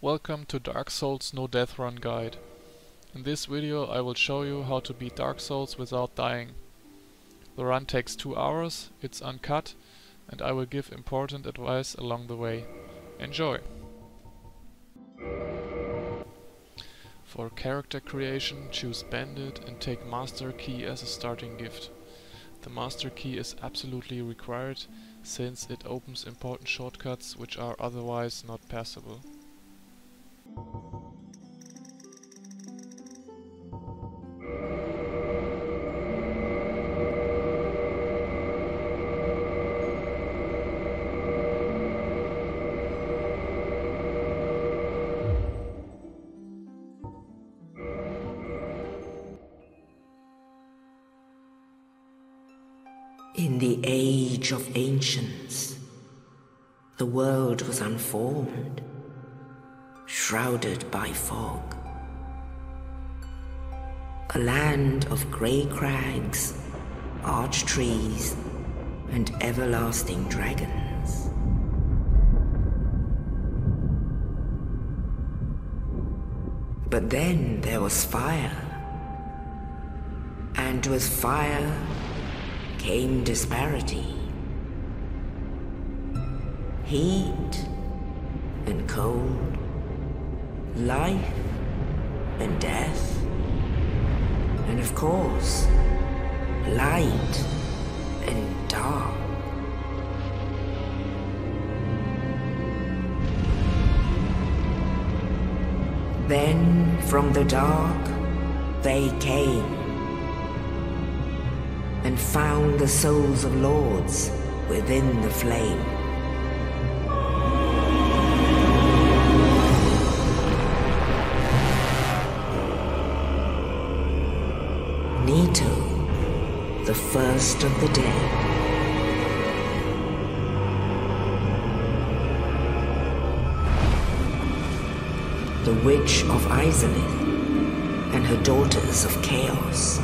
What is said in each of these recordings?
Welcome to Dark Souls No Death Run guide. In this video I will show you how to beat Dark Souls without dying. The run takes 2 hours, it's uncut, and I will give important advice along the way. Enjoy! For character creation choose Bandit and take Master Key as a starting gift. The Master Key is absolutely required since it opens important shortcuts which are otherwise not passable. In the age of ancients, the world was unformed, shrouded by fog. A land of grey crags, arch trees, and everlasting dragons. But then there was fire, and with fire came disparity. Heat and cold, life and death, and of course, light and dark. Then from the dark they came and found the souls of lords within the flame. Of the dead. The Witch of Izalith and her daughters of Chaos.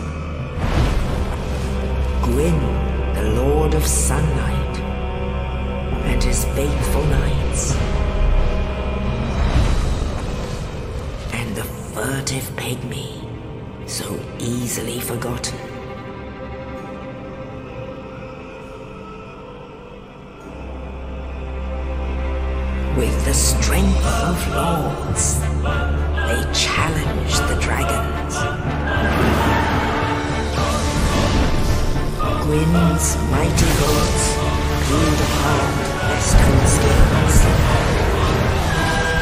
Gwyn, the Lord of Sunlight, and his faithful knights. And the furtive pygmy, so easily forgotten. Of lords, they challenged the dragons. Gwyn's mighty lords apart their stone scales.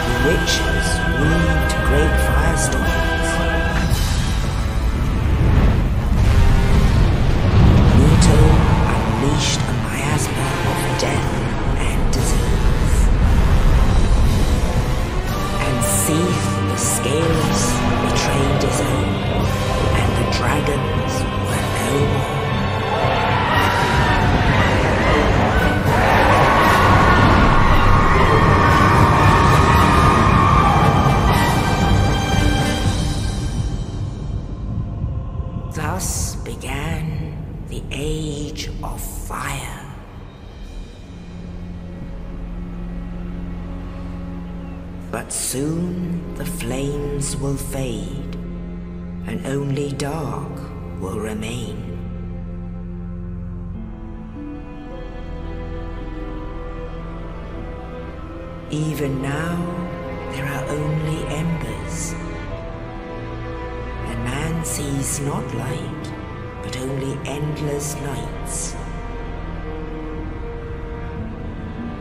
The witches weaved great firestorms. Endless nights.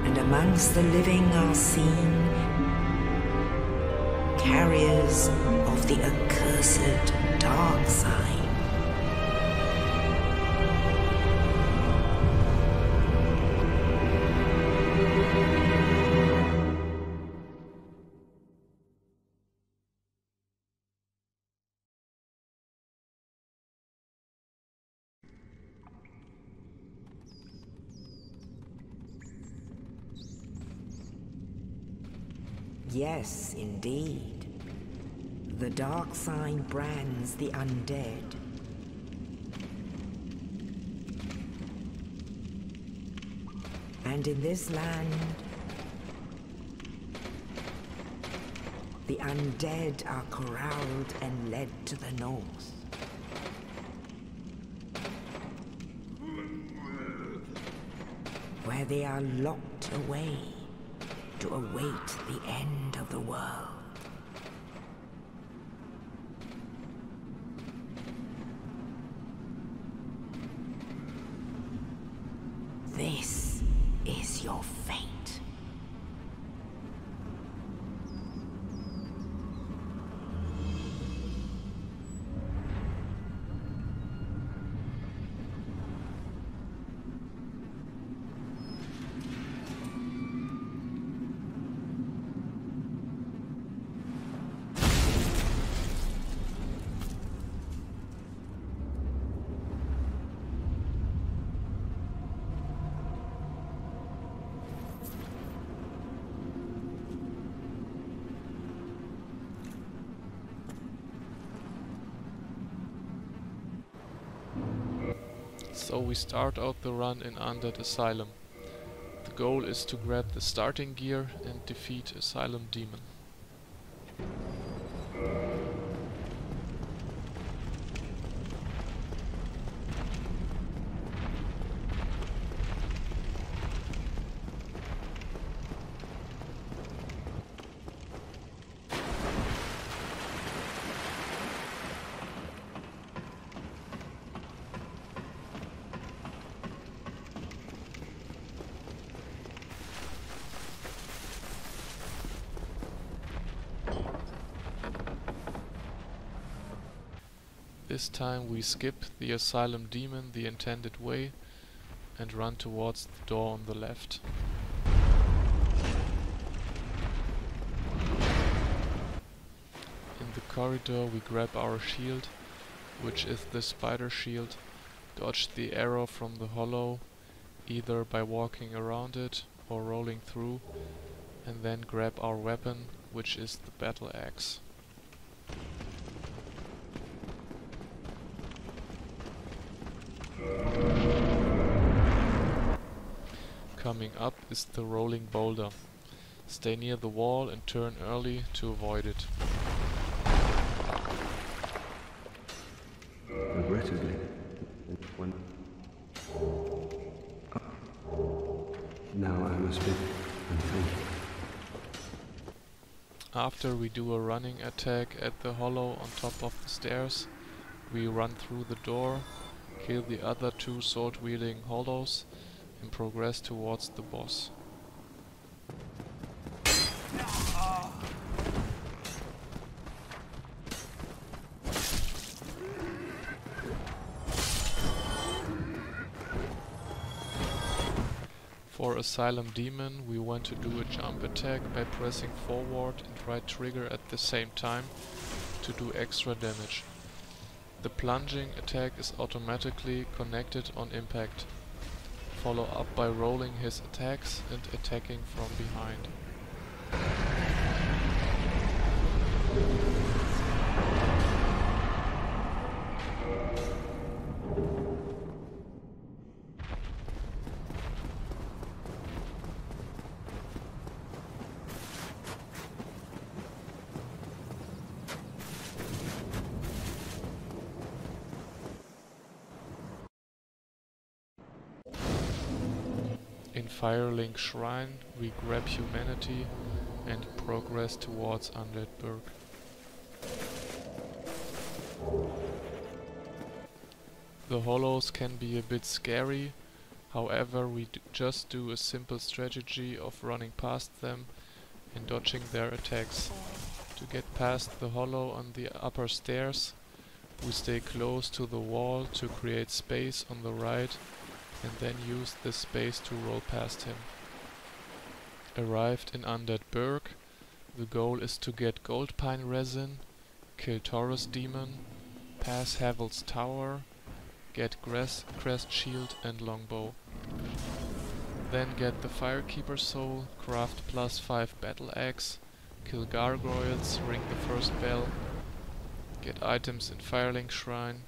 And amongst the living are seen carriers of the accursed dark sign. Yes, indeed. The dark sign brands the undead. And in this land, the undead are corralled and led to the north. Where they are locked away to await the end of the world. This is your fate. So we start out the run in Undead Asylum. The goal is to grab the starting gear and defeat Asylum Demon. This time we skip the Asylum Demon the intended way and run towards the door on the left. In the corridor we grab our shield, which is the spider shield, dodge the arrow from the hollow, either by walking around it or rolling through, and then grab our weapon, which is the battle axe. Coming up is the rolling boulder. Stay near the wall and turn early to avoid it. Regrettably, when now I must bid and thank you. After we do a running attack at the hollow on top of the stairs, we run through the door, kill the other two sword-wielding hollows, and progress towards the boss. For Asylum Demon we want to do a jump attack by pressing forward and right trigger at the same time to do extra damage. The plunging attack is automatically connected on impact. Follow up by rolling his attacks and attacking from behind. In Shrine we grab humanity and progress towards Undead Burg. The hollows can be a bit scary, however we just do a simple strategy of running past them and dodging their attacks. To get past the hollow on the upper stairs, we stay close to the wall to create space on the right and then use this space to roll past him. Arrived in Undead Burg, the goal is to get Gold Pine Resin, kill Taurus Demon, pass Havel's Tower, get Grass, Crest Shield and Longbow. Then get the Firekeeper Soul, craft plus 5 Battle Axe, kill Gargoyles, ring the first bell, get items in Firelink Shrine,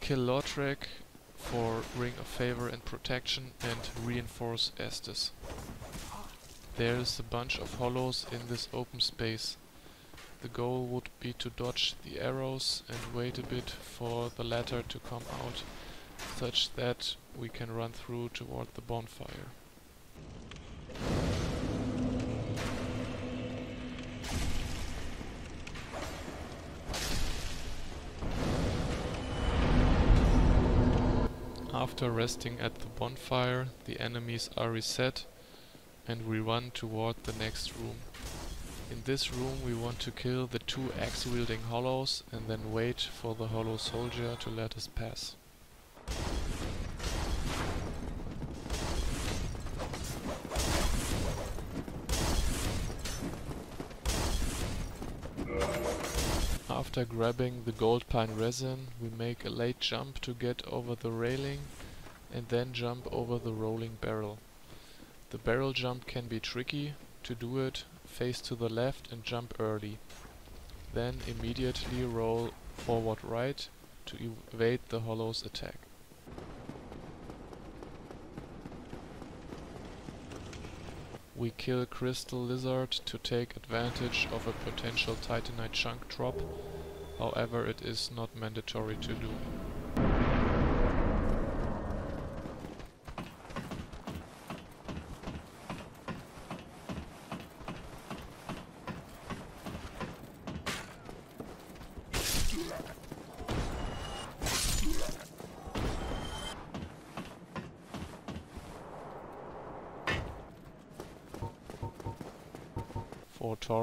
kill Lautrec, for Ring of Favor and Protection and reinforce Estus. There is a bunch of hollows in this open space. the goal would be to dodge the arrows and wait a bit for the latter to come out, such that we can run through toward the bonfire. After resting at the bonfire, the enemies are reset and we run toward the next room. In this room we want to kill the two axe-wielding hollows and then wait for the hollow soldier to let us pass. After grabbing the gold pine resin, we make a late jump to get over the railing and then jump over the rolling barrel. The barrel jump can be tricky. To do it, face to the left and jump early. Then immediately roll forward right to evade the hollow's attack. We kill Crystal Lizard to take advantage of a potential Titanite chunk drop, however it is not mandatory to do.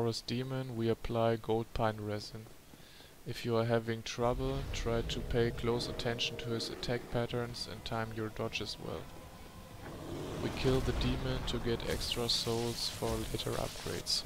For Demon we apply gold pine resin. If you are having trouble, try to pay close attention to his attack patterns and time your dodges well. We kill the demon to get extra souls for later upgrades.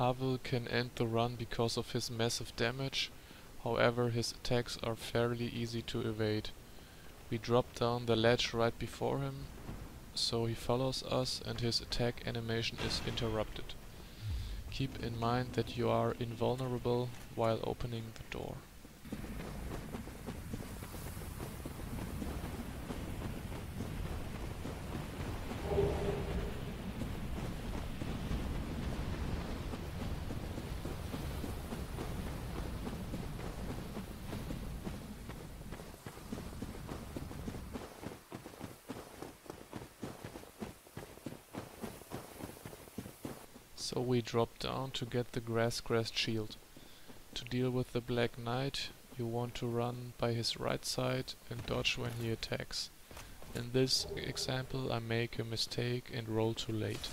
Havel can end the run because of his massive damage, however his attacks are fairly easy to evade. We drop down the ledge right before him, so he follows us and his attack animation is interrupted. Keep in mind that you are invulnerable while opening the door. So we drop down to get the grass crest shield. To deal with the Black Knight, you want to run by his right side and dodge when he attacks. In this example I make a mistake and roll too late.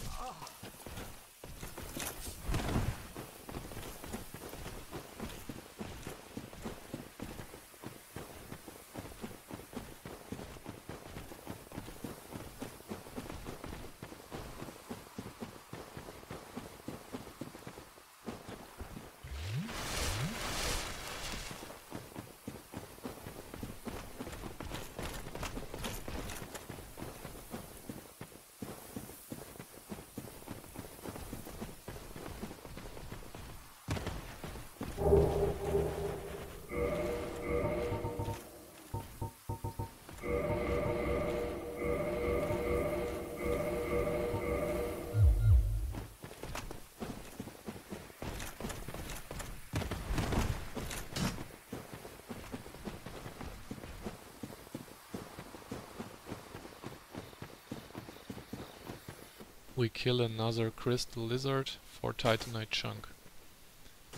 Kill another crystal lizard for titanite chunk.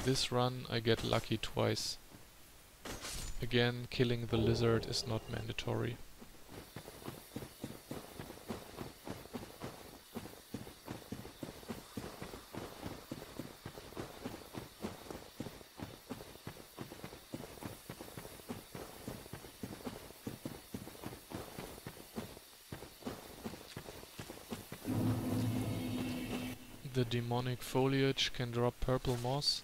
This run I get lucky twice. Again, killing the lizard is not mandatory. The demonic foliage can drop purple moss,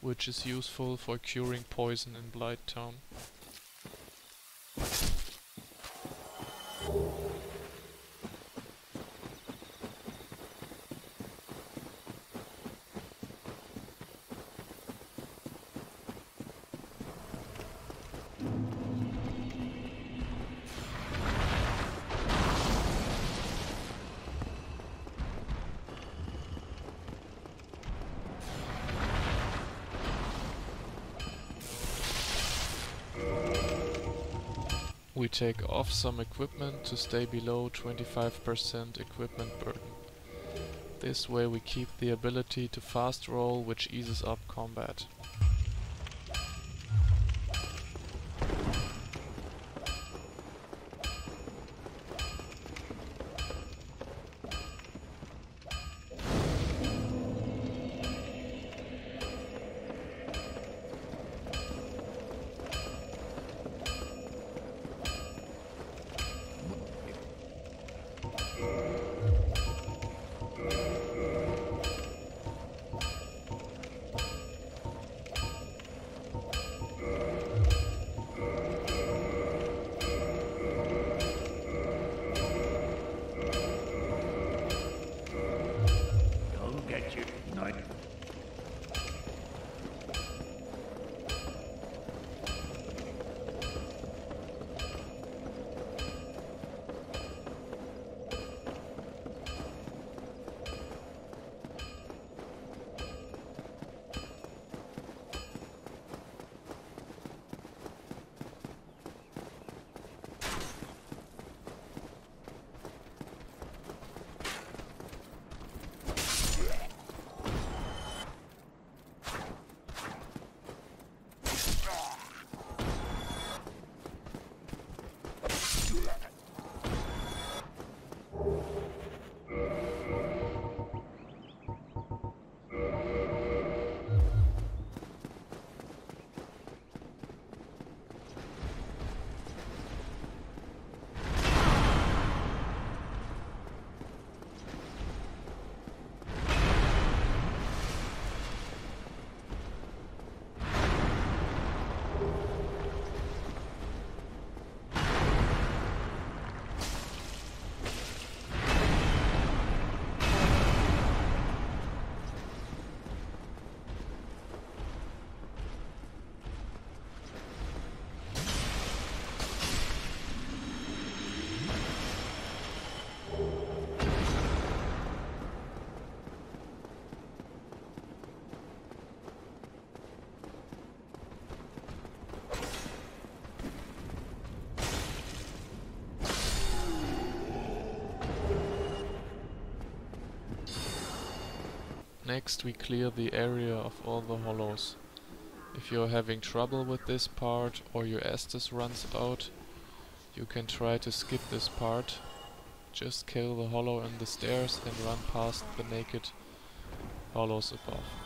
which is useful for curing poison in Blight take off some equipment to stay below 25% equipment burden. This way we keep the ability to fast roll which eases up combat. Next we clear the area of all the hollows. If you're having trouble with this part or your Estus runs out, you can try to skip this part. Just kill the hollow in the stairs and run past the naked hollows above.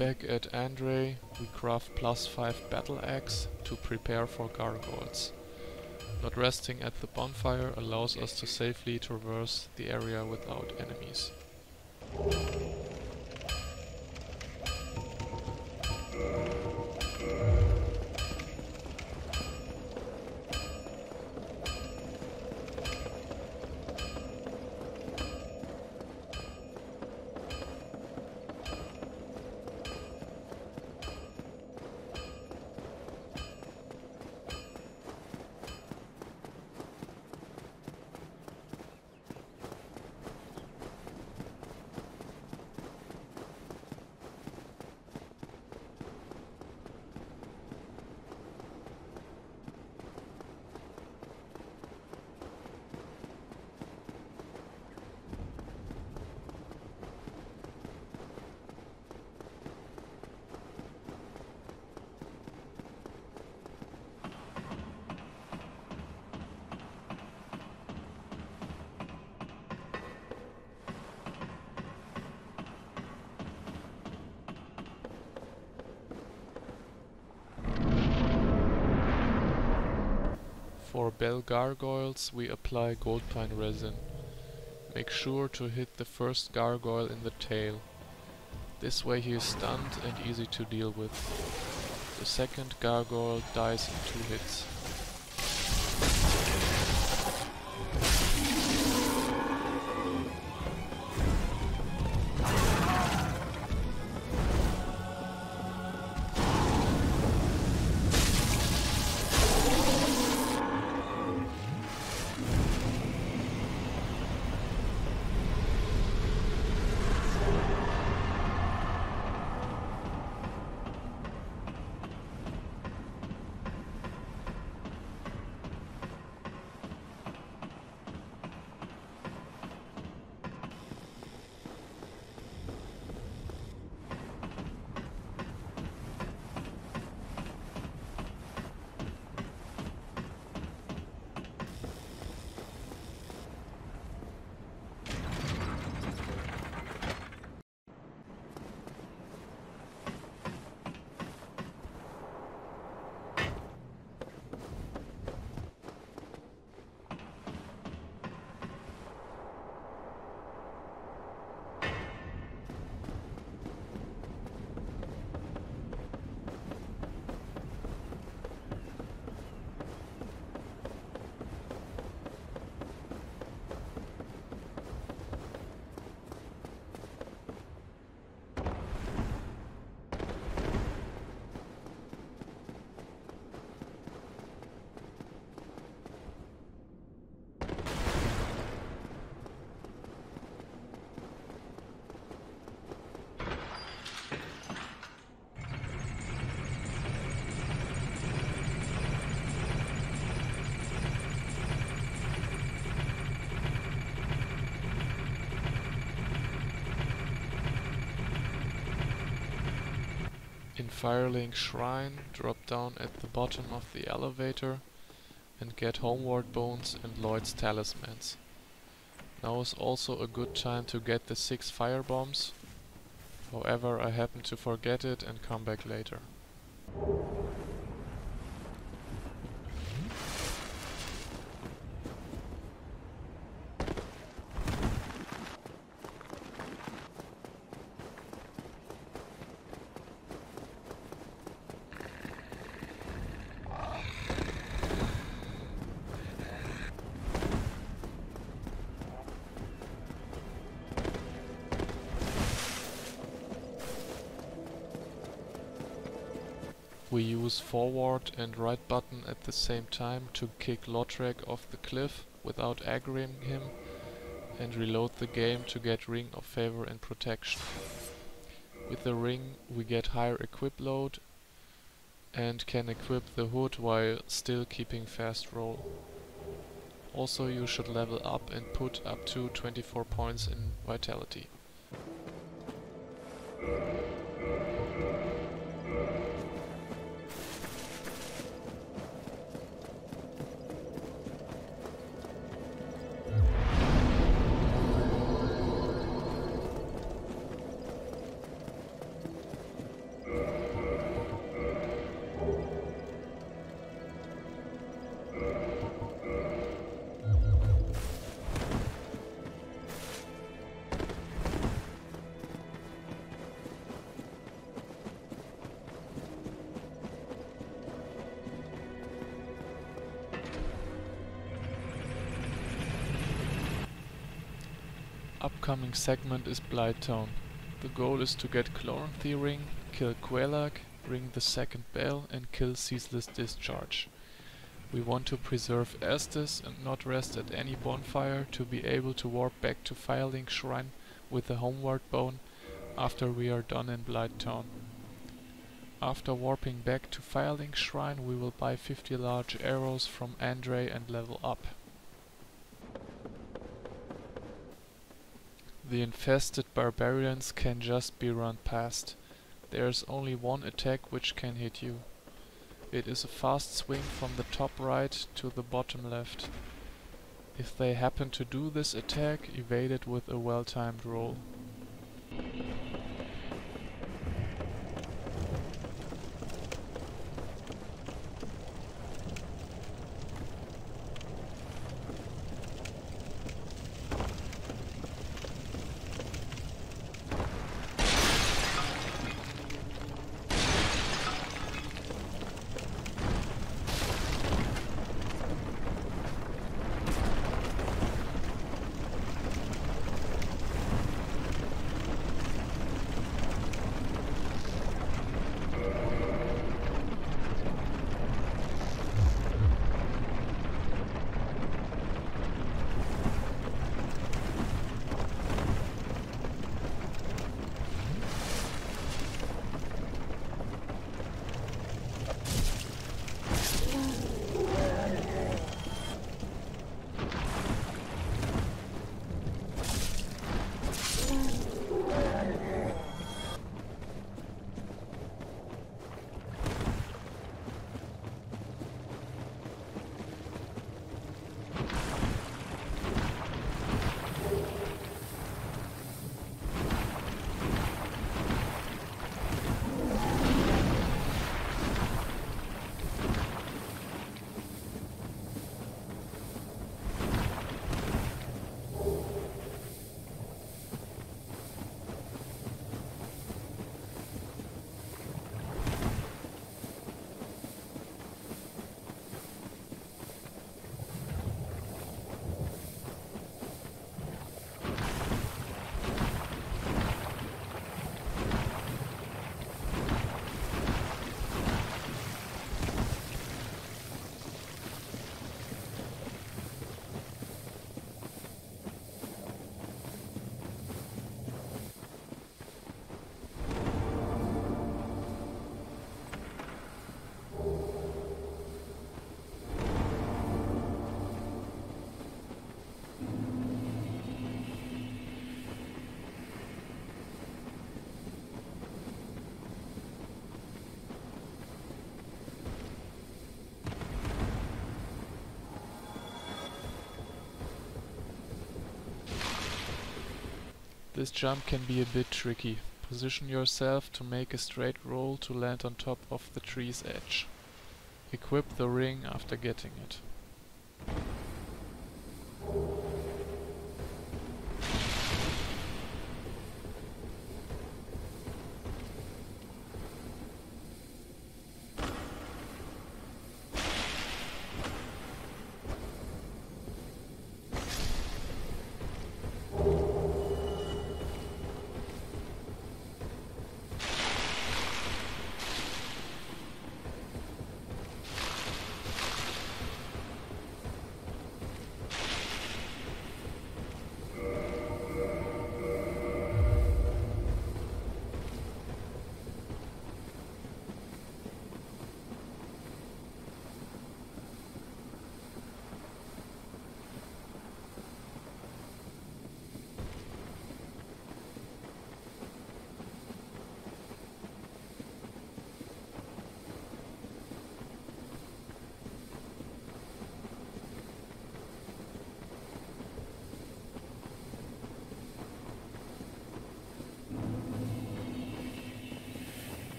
Back at Andre, we craft plus 5 battle axe to prepare for gargoyles. Not resting at the bonfire allows us to safely traverse the area without enemies. Bell gargoyles we apply gold pine resin. Make sure to hit the first gargoyle in the tail. This way he is stunned and easy to deal with. The second gargoyle dies in two hits. In Firelink Shrine, drop down at the bottom of the elevator and get Homeward Bones and Lloyd's Talismans. Now is also a good time to get the 6 fire bombs, however I happen to forget it and come back later. And right button at the same time to kick Lautrec off the cliff without aggroing him and reload the game to get Ring of Favor and Protection. With the ring we get higher equip load and can equip the hood while still keeping fast roll. Also you should level up and put up to 24 points in vitality. Upcoming segment is Blighttown. The goal is to get Chloranthy Ring, kill Quelaag, ring the second bell and kill Ceaseless Discharge. We want to preserve Estus and not rest at any bonfire to be able to warp back to Firelink Shrine with the homeward bone after we are done in Blighttown. After warping back to Firelink Shrine we will buy 50 large arrows from Andre and level up. The infested barbarians can just be run past. There is only one attack which can hit you. It is a fast swing from the top right to the bottom left. If they happen to do this attack, evade it with a well-timed roll. This jump can be a bit tricky. Position yourself to make a straight roll to land on top of the tree's edge. Equip the ring after getting it.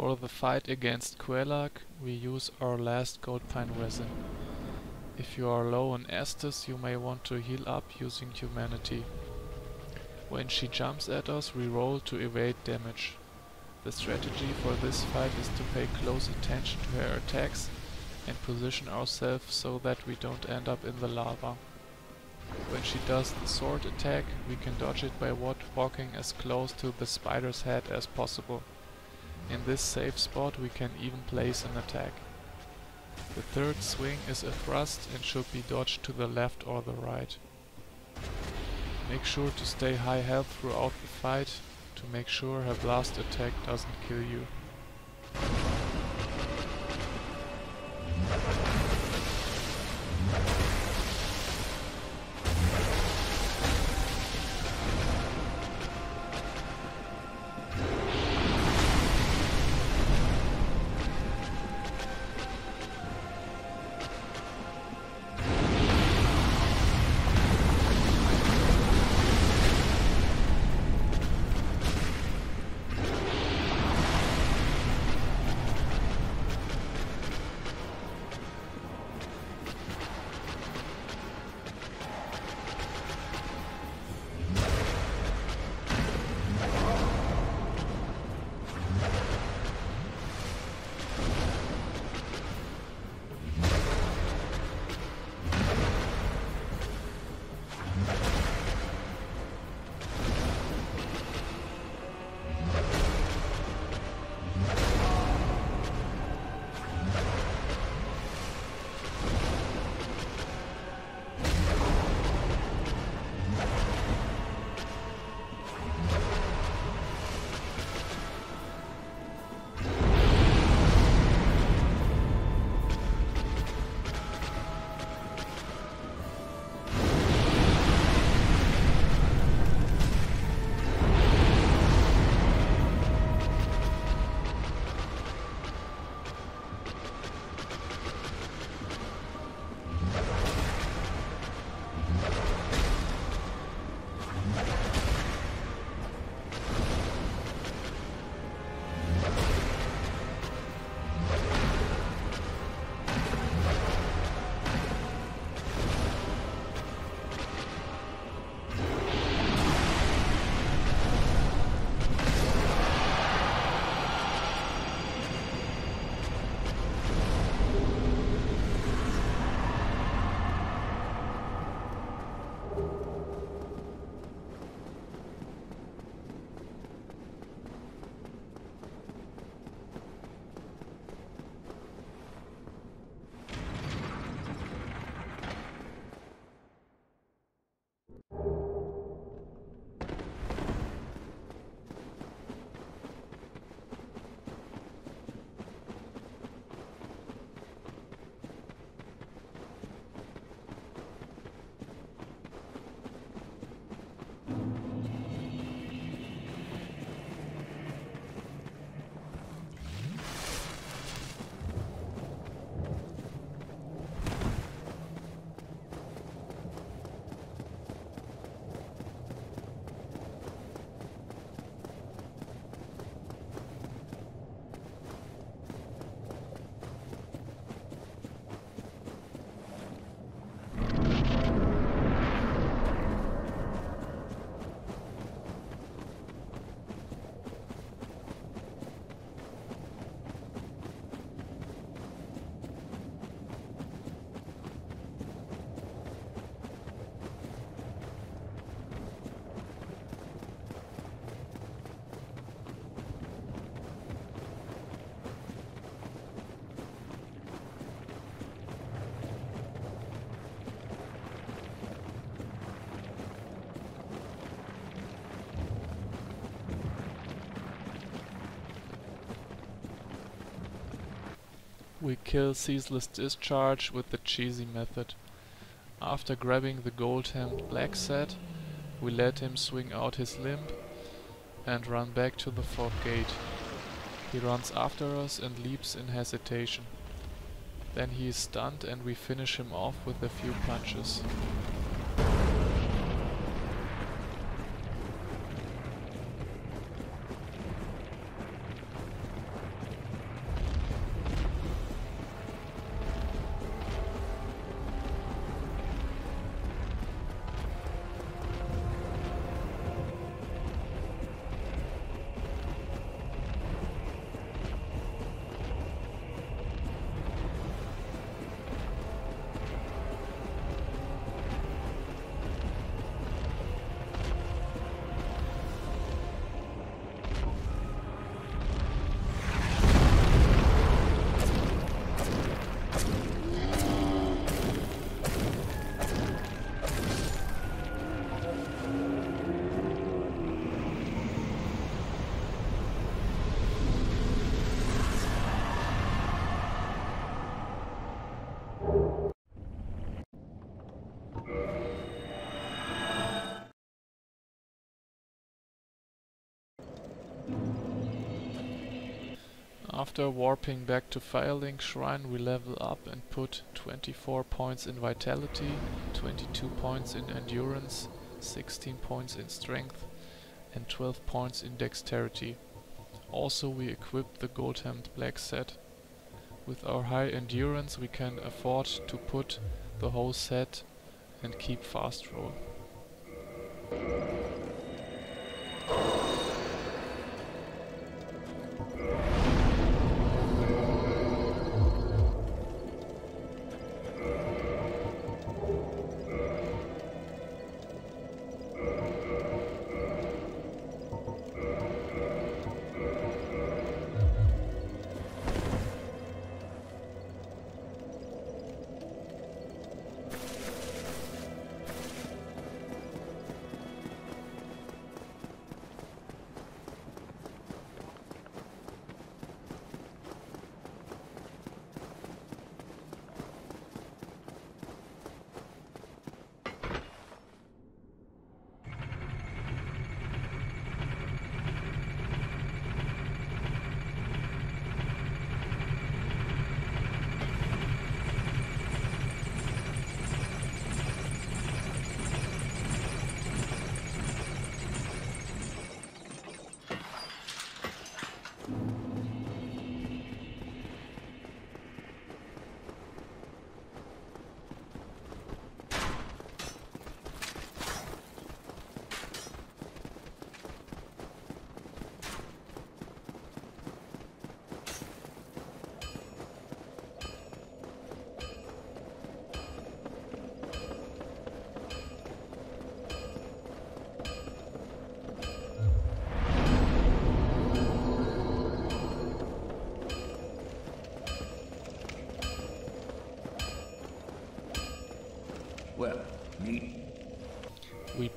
For the fight against Quelaag, we use our last gold pine resin. If you are low on Estus, you may want to heal up using humanity. When she jumps at us, we roll to evade damage. The strategy for this fight is to pay close attention to her attacks and position ourselves so that we don't end up in the lava. When she does the sword attack, we can dodge it by walking as close to the spider's head as possible. In this safe spot we can even place an attack. The third swing is a thrust and should be dodged to the left or the right. Make sure to stay high health throughout the fight to make sure her blast attack doesn't kill you. We kill Ceaseless Discharge with the cheesy method. After grabbing the gold-hemmed black set, we let him swing out his limb and run back to the fog gate. He runs after us and leaps in hesitation. Then he is stunned and we finish him off with a few punches. After warping back to Firelink Shrine we level up and put 24 points in Vitality, 22 points in Endurance, 16 points in Strength and 12 points in Dexterity. Also we equip the Gold-Hemmed Black set. With our high endurance we can afford to put the whole set and keep fast roll.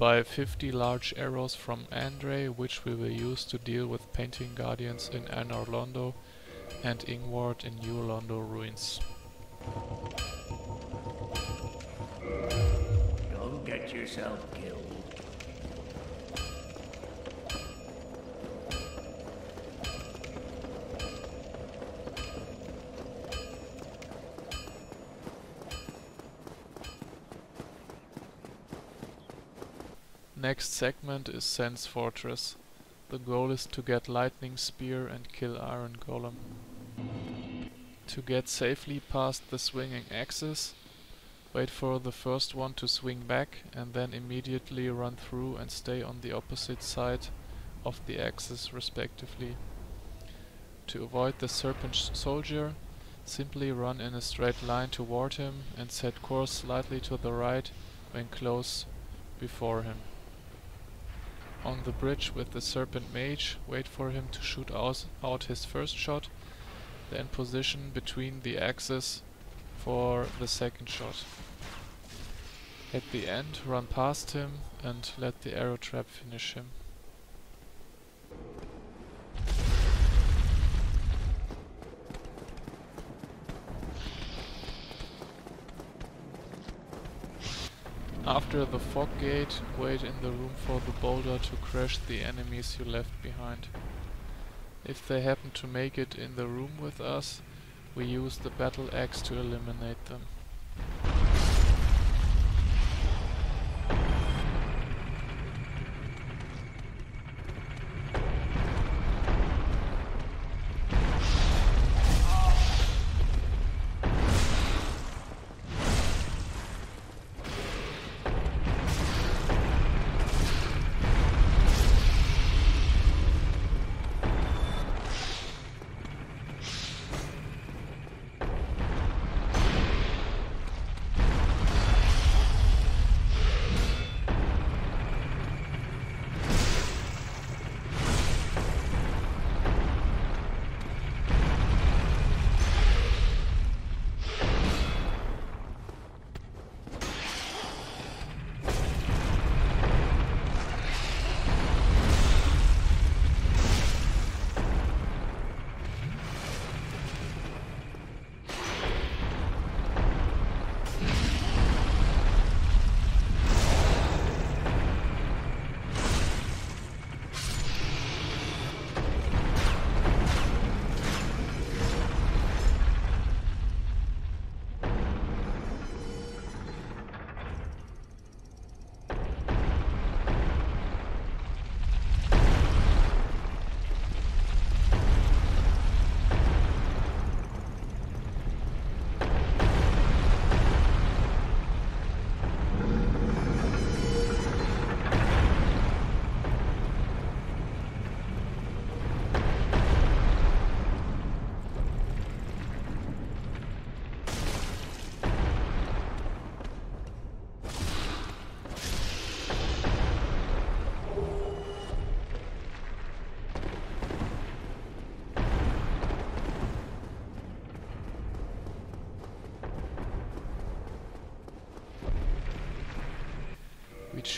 Buy 50 large arrows from Andre, which we will use to deal with painting guardians in Anor Londo and Ingward in New Londo ruins. Don't get yourself killed. Next segment is Sen's Fortress. The goal is to get Lightning Spear and kill Iron Golem. To get safely past the swinging axes, wait for the first one to swing back and then immediately run through and stay on the opposite side of the axes respectively. To avoid the Serpent Soldier, simply run in a straight line toward him and set course slightly to the right when close before him. On the bridge with the Serpent Mage, wait for him to shoot out, out his first shot, then position between the axes for the second shot. At the end, run past him and let the arrow trap finish him. After the fog gate, wait in the room for the boulder to crush the enemies you left behind. If they happen to make it in the room with us, we use the battle axe to eliminate them.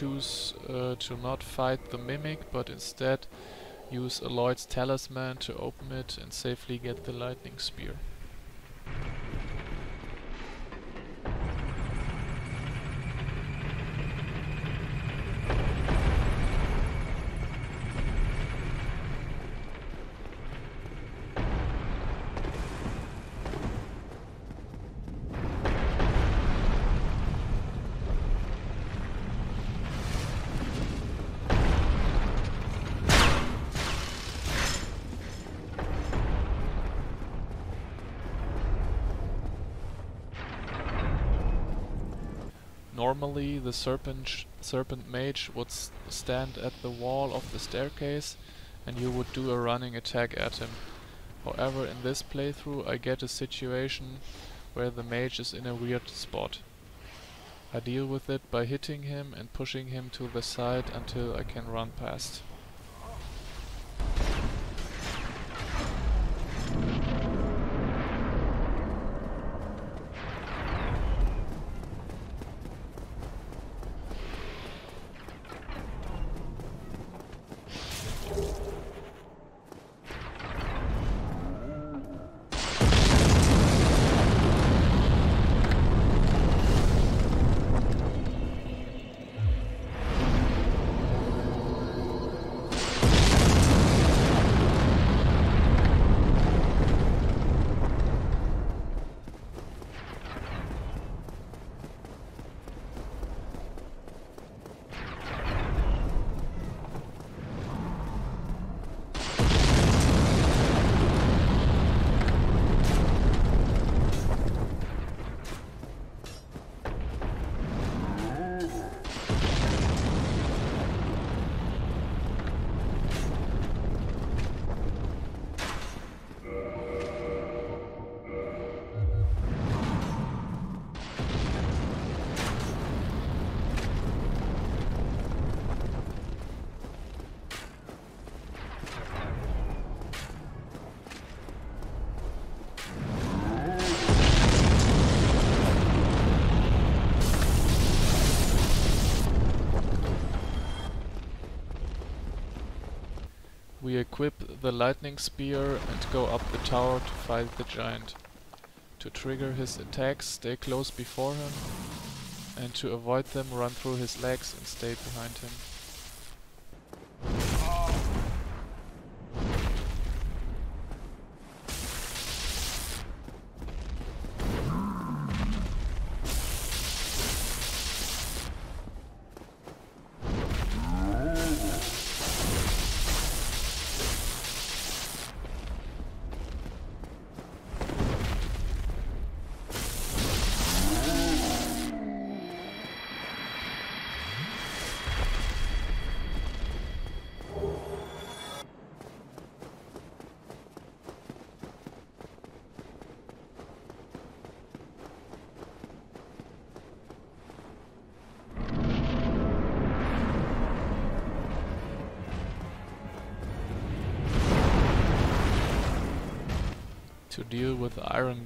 Choose uh, to not fight the Mimic, but instead use Aloyd's Talisman to open it and safely get the Lightning Spear. Normally the serpent, serpent mage would stand at the wall of the staircase and you would do a running attack at him. However in this playthrough I get a situation where the mage is in a weird spot. I deal with it by hitting him and pushing him to the side until I can run past. Lightning spear and go up the tower to fight the giant. To trigger his attacks, stay close before him, and to avoid them, run through his legs and stay behind him.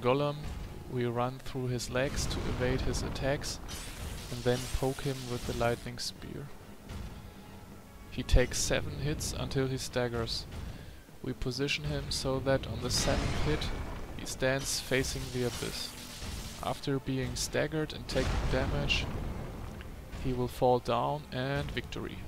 Golem, we run through his legs to evade his attacks and then poke him with the lightning spear. He takes 7 hits until he staggers. We position him so that on the 7th hit he stands facing the abyss. After being staggered and taking damage, he will fall down and victory.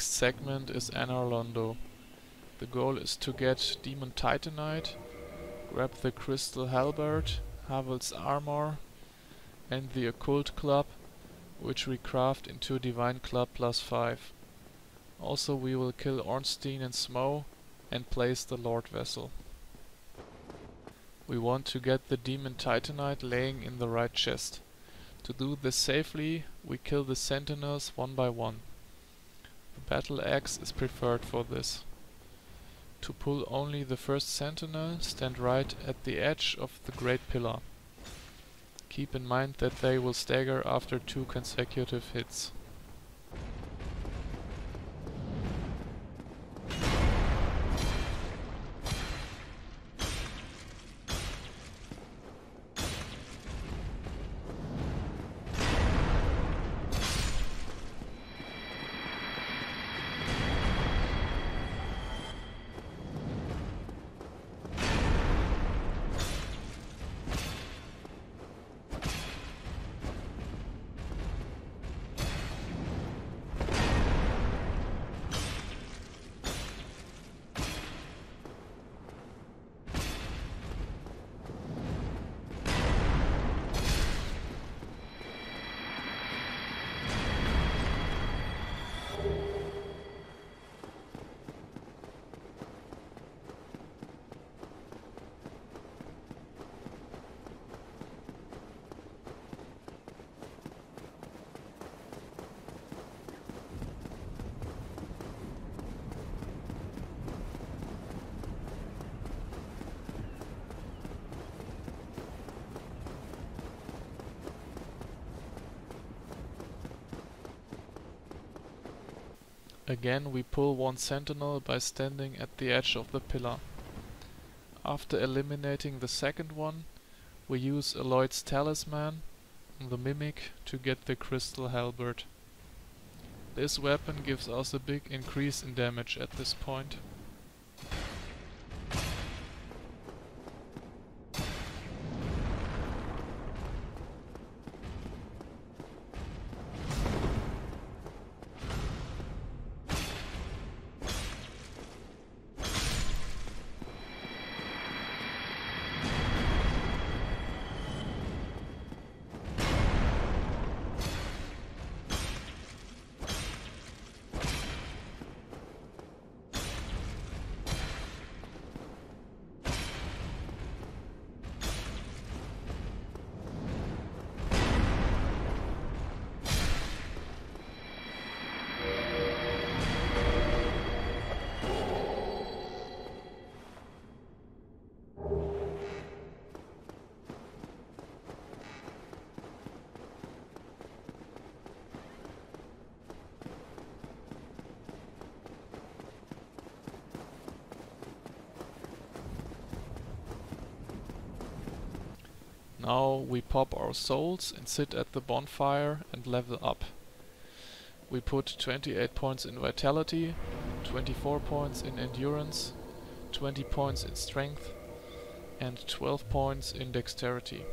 Next segment is Anor Londo. The goal is to get Demon Titanite, grab the Crystal Halberd, Havel's Armor, and the Occult Club, which we craft into Divine Club plus 5. Also we will kill Ornstein and Smough and place the Lord Vessel. We want to get the Demon Titanite laying in the right chest. To do this safely, we kill the sentinels one by one. Battle axe is preferred for this. To pull only the first sentinel, stand right at the edge of the Great Pillar. Keep in mind that they will stagger after two consecutive hits. Again we pull one sentinel by standing at the edge of the pillar. After eliminating the second one, we use Aloyd's talisman the mimic to get the crystal halberd. This weapon gives us a big increase in damage at this point. We pop our souls and sit at the bonfire and level up. We put 28 points in vitality, 24 points in endurance, 20 points in strength and 12 points in dexterity.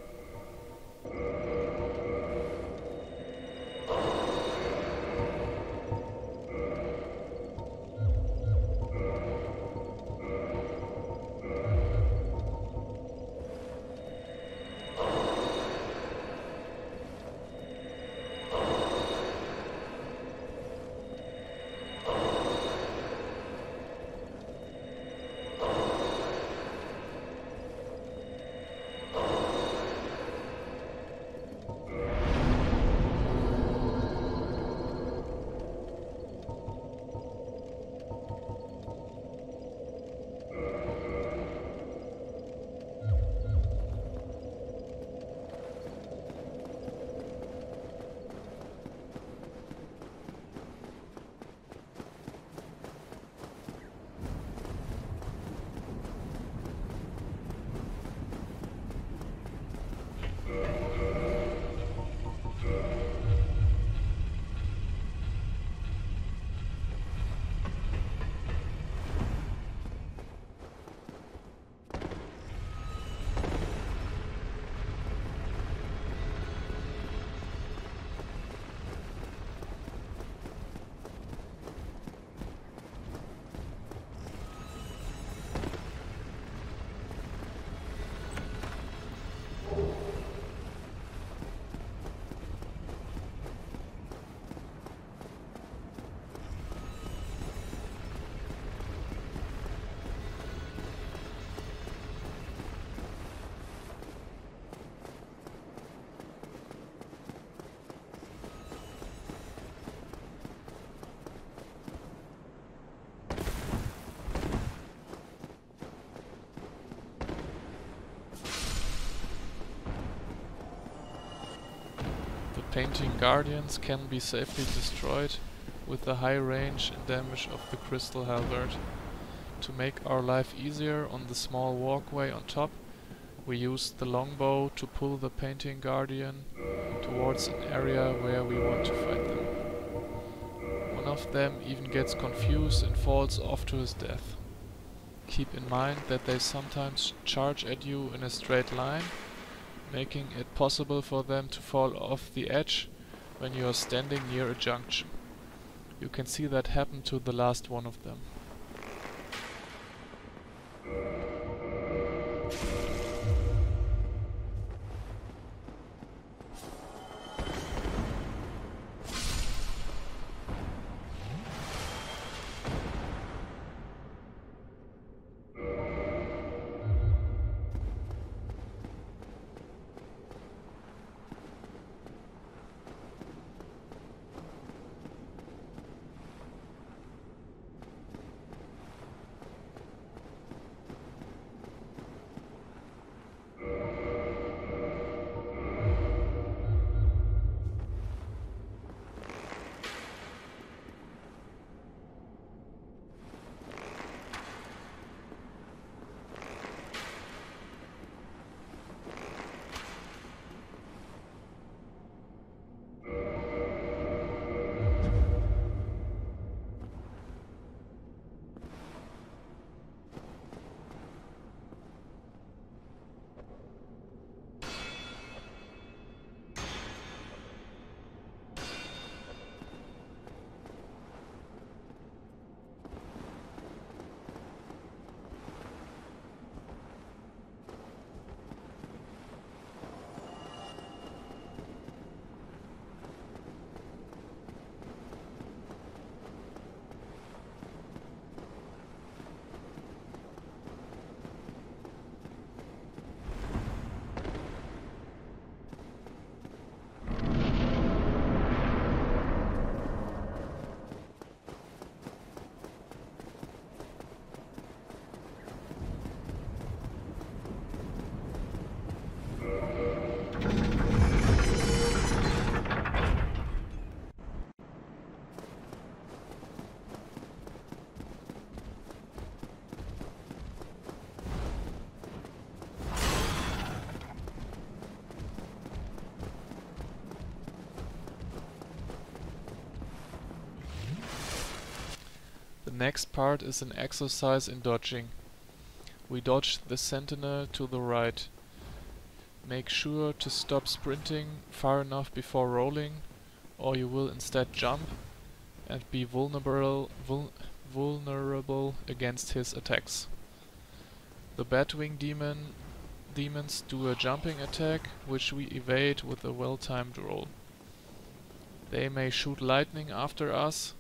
Painting Guardians can be safely destroyed with the high range and damage of the Crystal Halberd. To make our life easier on the small walkway on top, we use the longbow to pull the Painting Guardian towards an area where we want to fight them. One of them even gets confused and falls off to his death. Keep in mind that they sometimes charge at you in a straight line, making it possible for them to fall off the edge when you are standing near a junction. You can see that happen to the last one of them. Next part is an exercise in dodging. We dodge the sentinel to the right. Make sure to stop sprinting far enough before rolling, or you will instead jump and be vulnerable, vul vulnerable against his attacks. The Batwing demon demons do a jumping attack, which we evade with a well-timed roll. They may shoot lightning after us,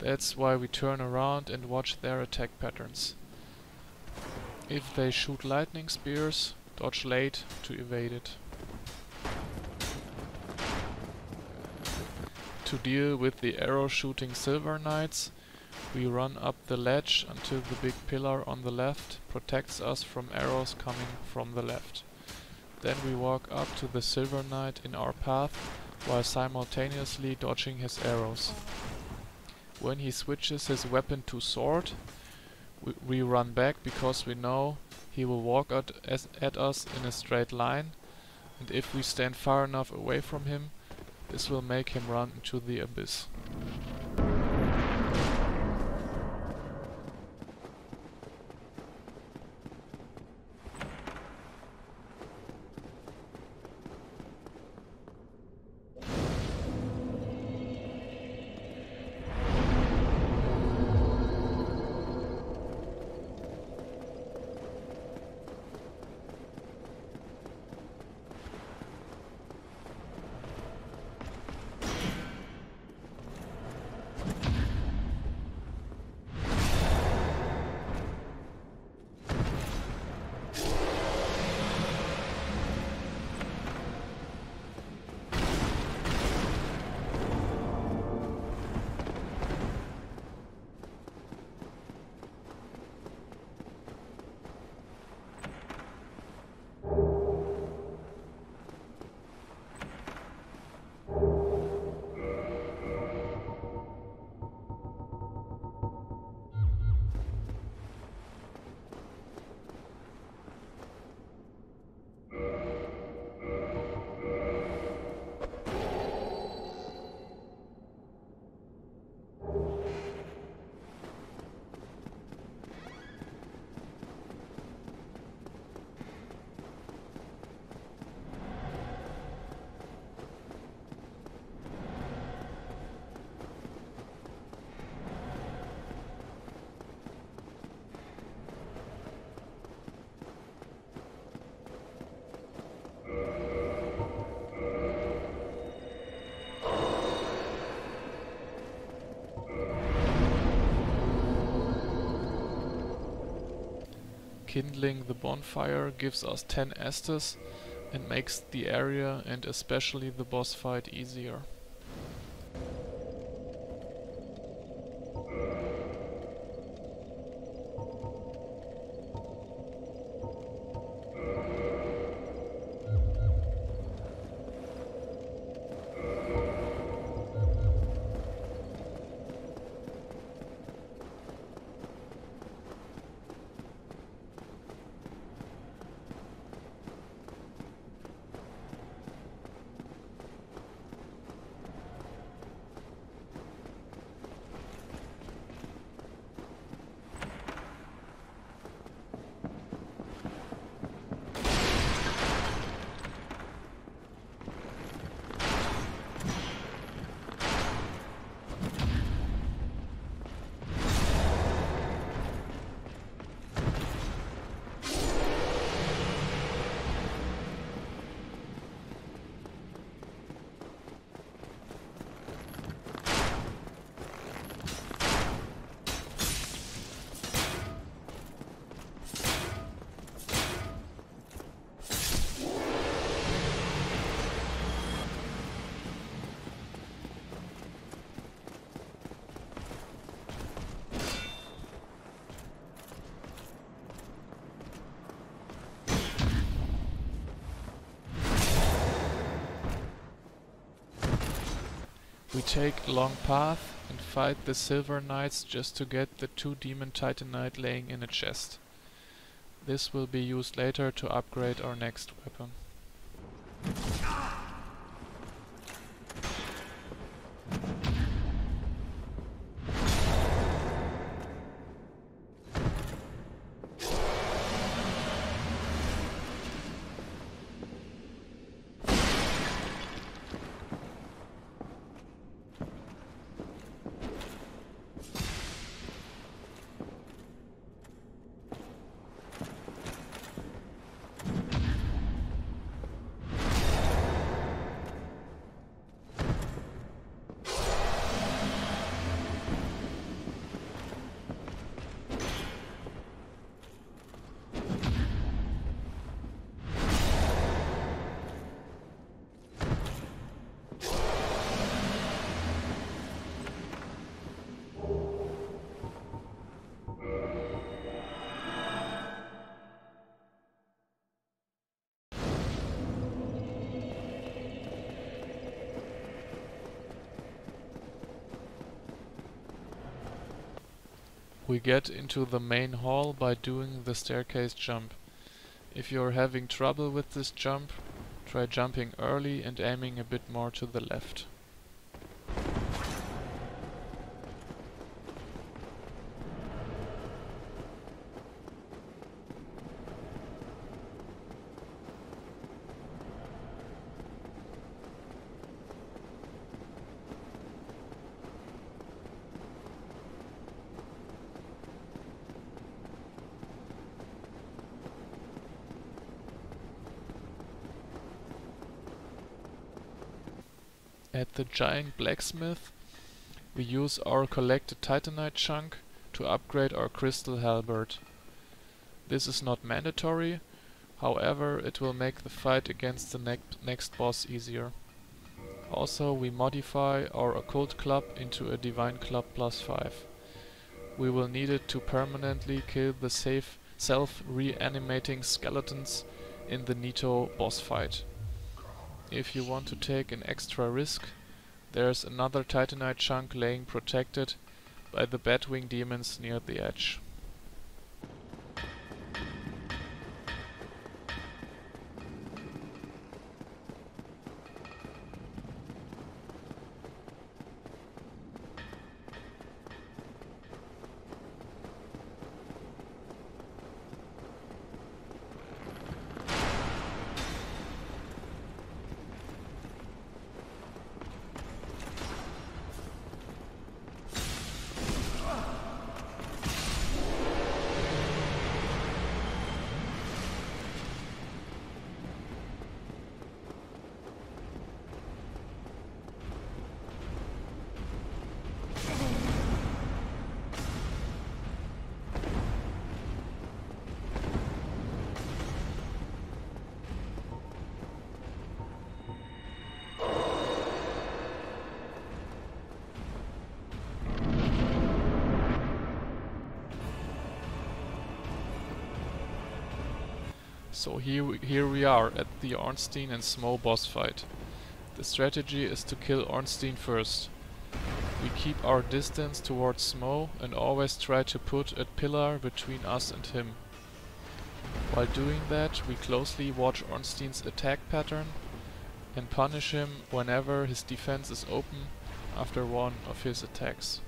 that's why we turn around and watch their attack patterns. If they shoot lightning spears, dodge late to evade it. To deal with the arrow shooting silver knights, we run up the ledge until the big pillar on the left protects us from arrows coming from the left. Then we walk up to the silver knight in our path while simultaneously dodging his arrows. When he switches his weapon to sword, we, we run back because we know he will walk at, as, at us in a straight line and if we stand far enough away from him, this will make him run into the abyss. Kindling the bonfire gives us 10 Estus and makes the area and especially the boss fight easier. We take a long path and fight the Silver Knights just to get the 2 Demon Titanite laying in a chest. This will be used later to upgrade our next weapon. We get into the main hall by doing the staircase jump. If you're having trouble with this jump, try jumping early and aiming a bit more to the left. At the giant blacksmith we use our collected titanite chunk to upgrade our crystal halberd. This is not mandatory, however it will make the fight against the next, next boss easier. Also we modify our occult club into a divine club plus 5. We will need it to permanently kill the safe self-reanimating skeletons in the Nito boss fight. If you want to take an extra risk, there's another titanite chunk laying protected by the Batwing demons near the edge. So here we, here we are at the Ornstein and Smough boss fight. The strategy is to kill Ornstein first. We keep our distance towards Smough and always try to put a pillar between us and him. While doing that, we closely watch Ornstein's attack pattern and punish him whenever his defense is open after one of his attacks.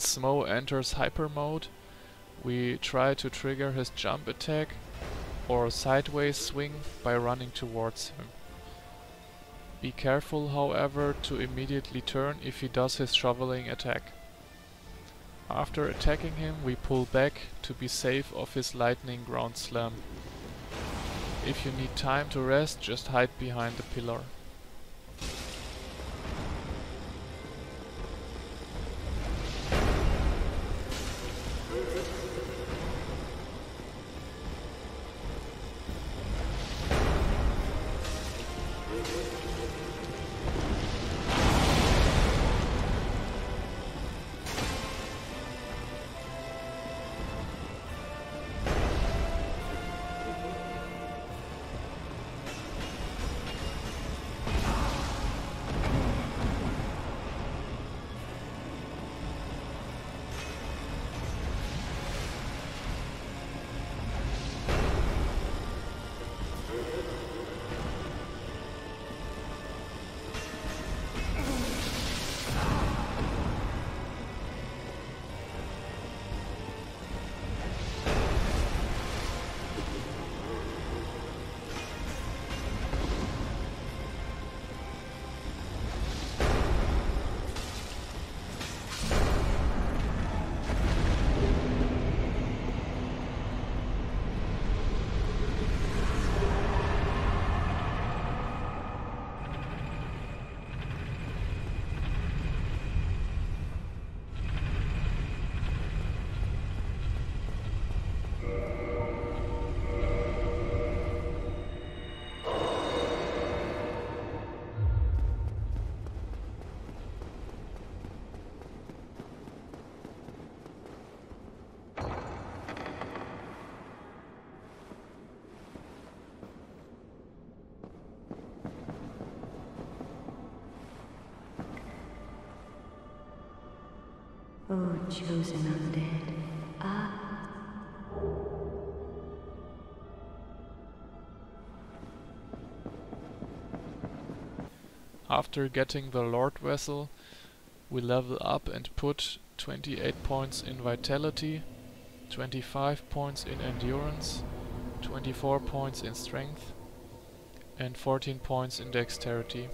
When Smough enters hyper mode, we try to trigger his jump attack or sideways swing by running towards him. Be careful however to immediately turn if he does his shoveling attack. After attacking him we pull back to be safe of his lightning ground slam. If you need time to rest just hide behind the pillar. Oh, chosen undead. Ah. After getting the Lord Vessel, we level up and put 28 points in Vitality, 25 points in Endurance, 24 points in Strength, and 14 points in Dexterity.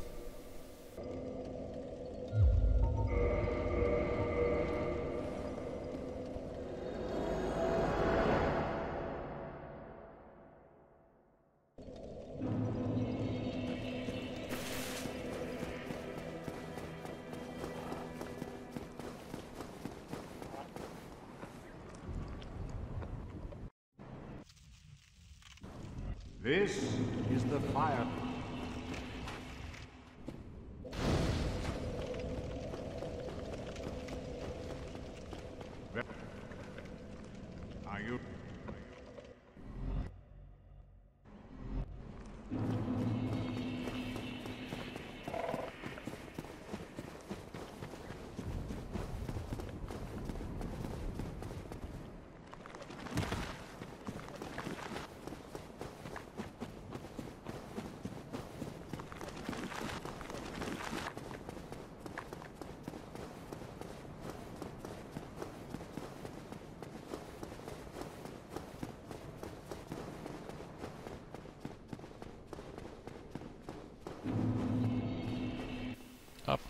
This is the fire.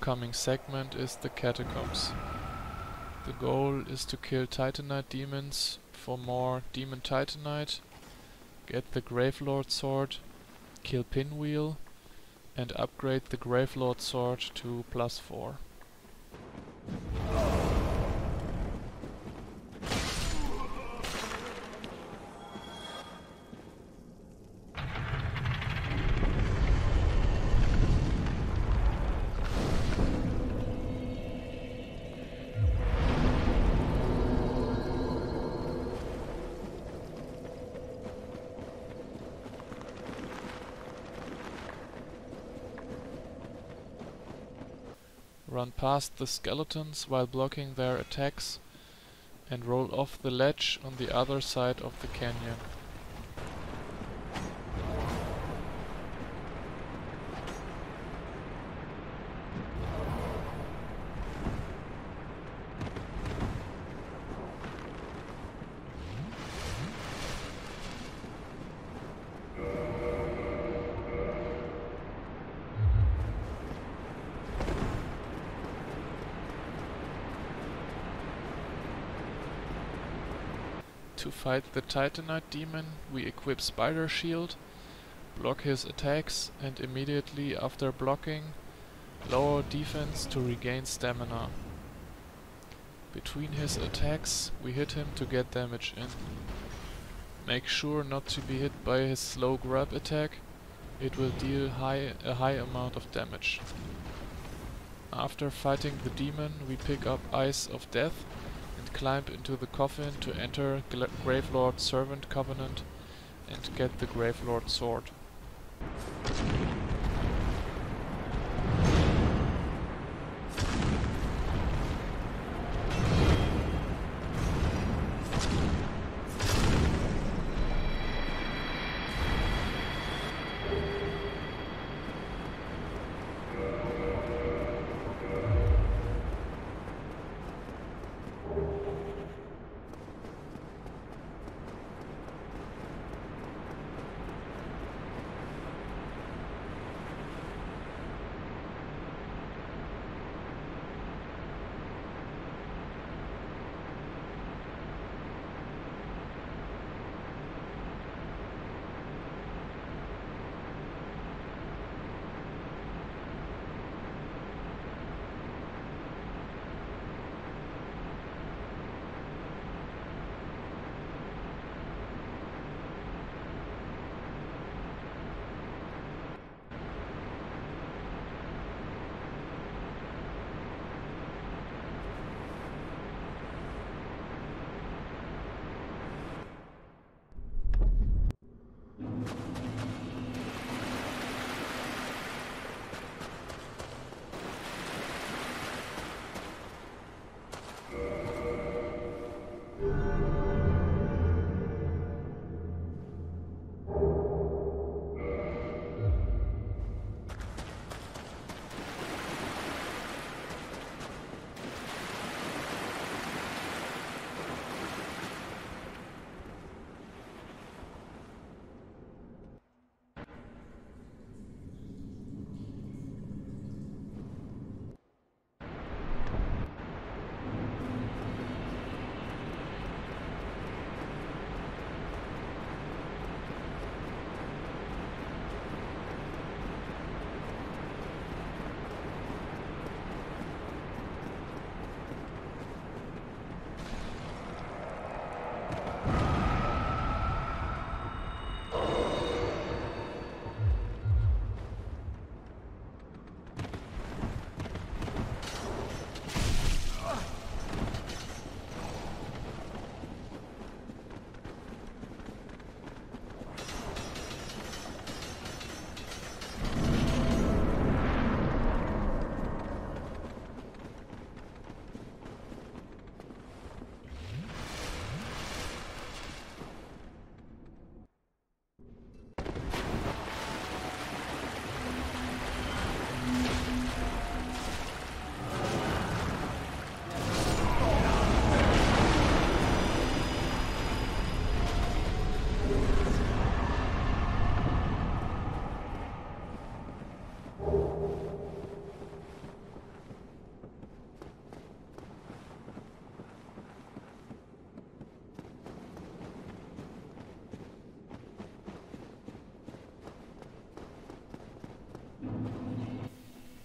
Upcoming segment is the Catacombs. The goal is to kill Titanite demons for more Demon Titanite, get the Gravelord sword, kill Pinwheel, and upgrade the Gravelord sword to plus 4. Run past the skeletons while blocking their attacks and roll off the ledge on the other side of the canyon. To fight the Titanite demon, we equip Spider Shield, block his attacks, and immediately after blocking, lower defense to regain stamina. Between his attacks, we hit him to get damage in. Make sure not to be hit by his slow grab attack, it will deal high, a high amount of damage. After fighting the demon, we pick up Eyes of Death climb into the coffin to enter Gla Gravelord Servant Covenant and get the Gravelord sword.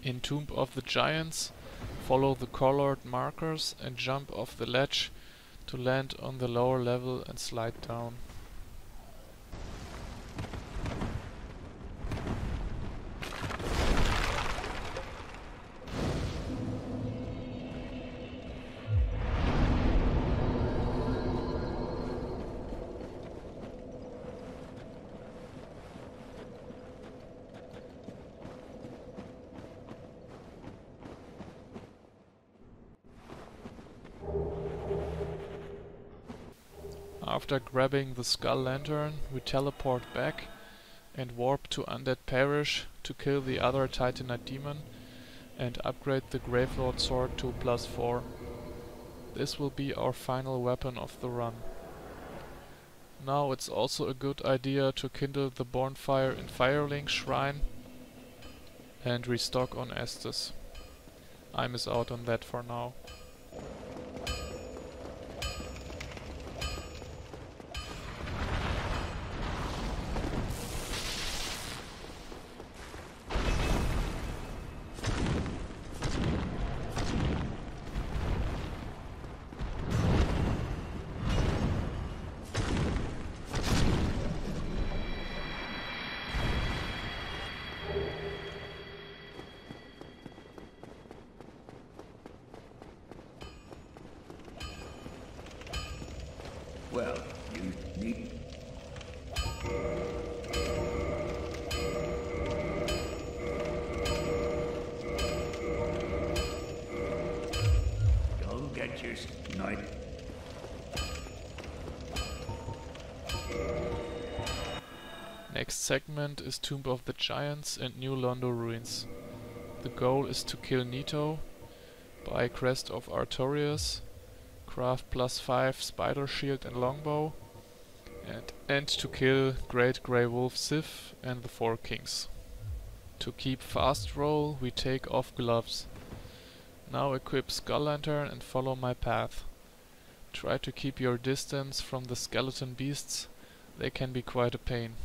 In Tomb of the Giants, follow the colored markers and jump off the ledge to land on the lower level and slide down. After grabbing the Skull Lantern, we teleport back and warp to Undead Parish to kill the other Titanite demon and upgrade the Gravelord sword to plus 4. This will be our final weapon of the run. Now it's also a good idea to kindle the bonfire in Firelink Shrine and restock on Estus. I miss out on that for now. Segment is Tomb of the Giants and New Londo Ruins. The goal is to kill Nito, buy Crest of Artorias, craft plus 5 Spider Shield and Longbow, and, and to kill Great Grey Wolf Sif and the Four Kings. To keep fast roll we take off gloves. Now equip Skull Lantern and follow my path. Try to keep your distance from the skeleton beasts, they can be quite a pain.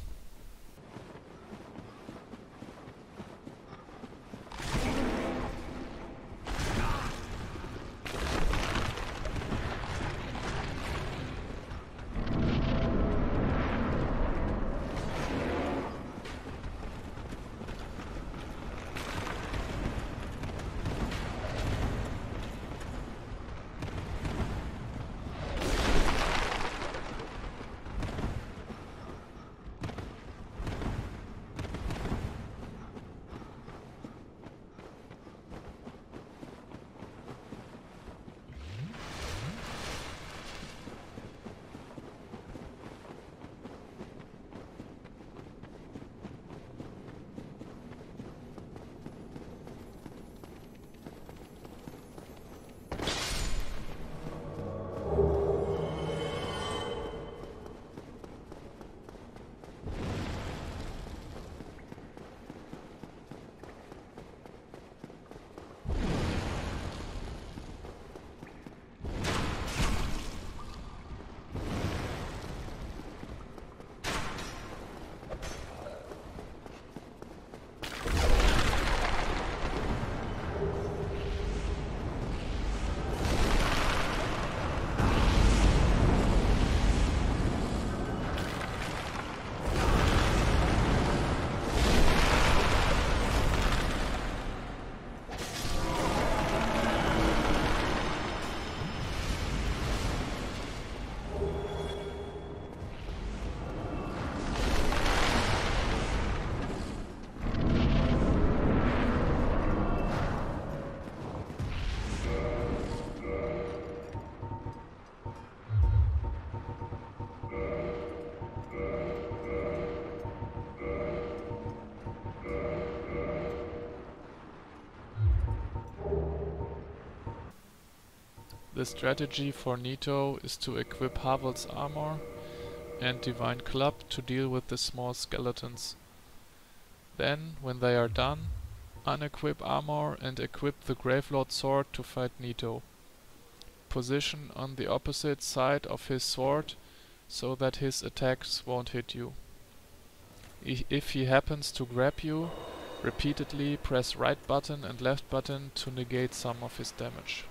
Strategy for Nito is to equip Havel's armor and Divine Club to deal with the small skeletons. Then, when they are done, unequip armor and equip the Gravelord sword to fight Nito. Position on the opposite side of his sword so that his attacks won't hit you. I if he happens to grab you, Repeatedly press right button and left button to negate some of his damage.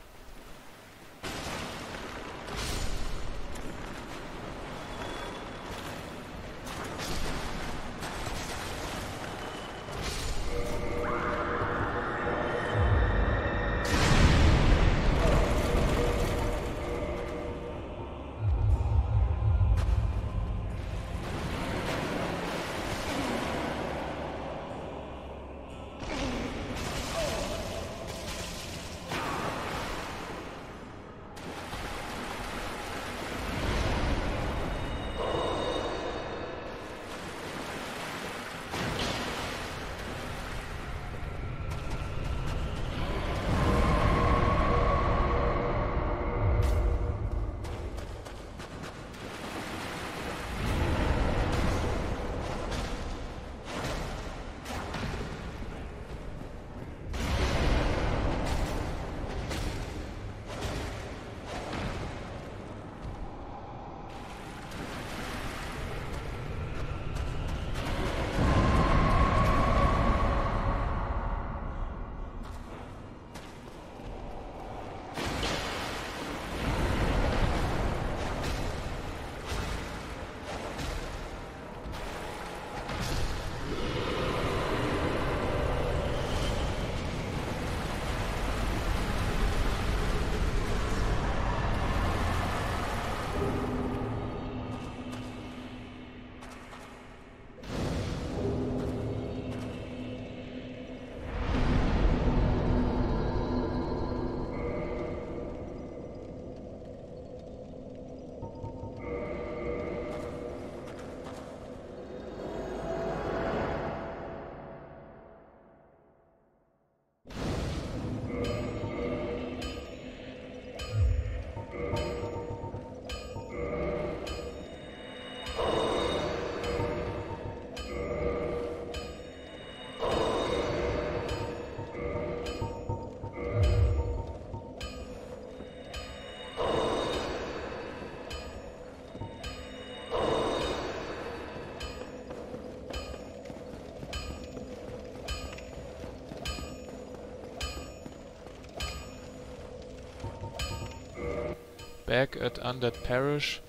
Back at Undead Parish,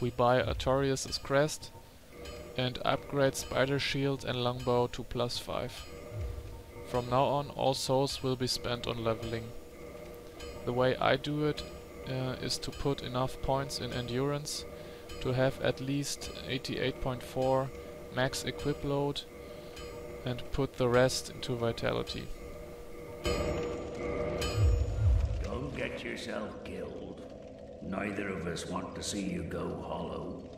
we buy Artorias' crest and upgrade Spider Shield and Longbow to plus 5. From now on all souls will be spent on leveling. The way I do it uh, is to put enough points in endurance to have at least 88.4 max equip load and put the rest into vitality. Don't get yourself killed. Neither of us want to see you go hollow.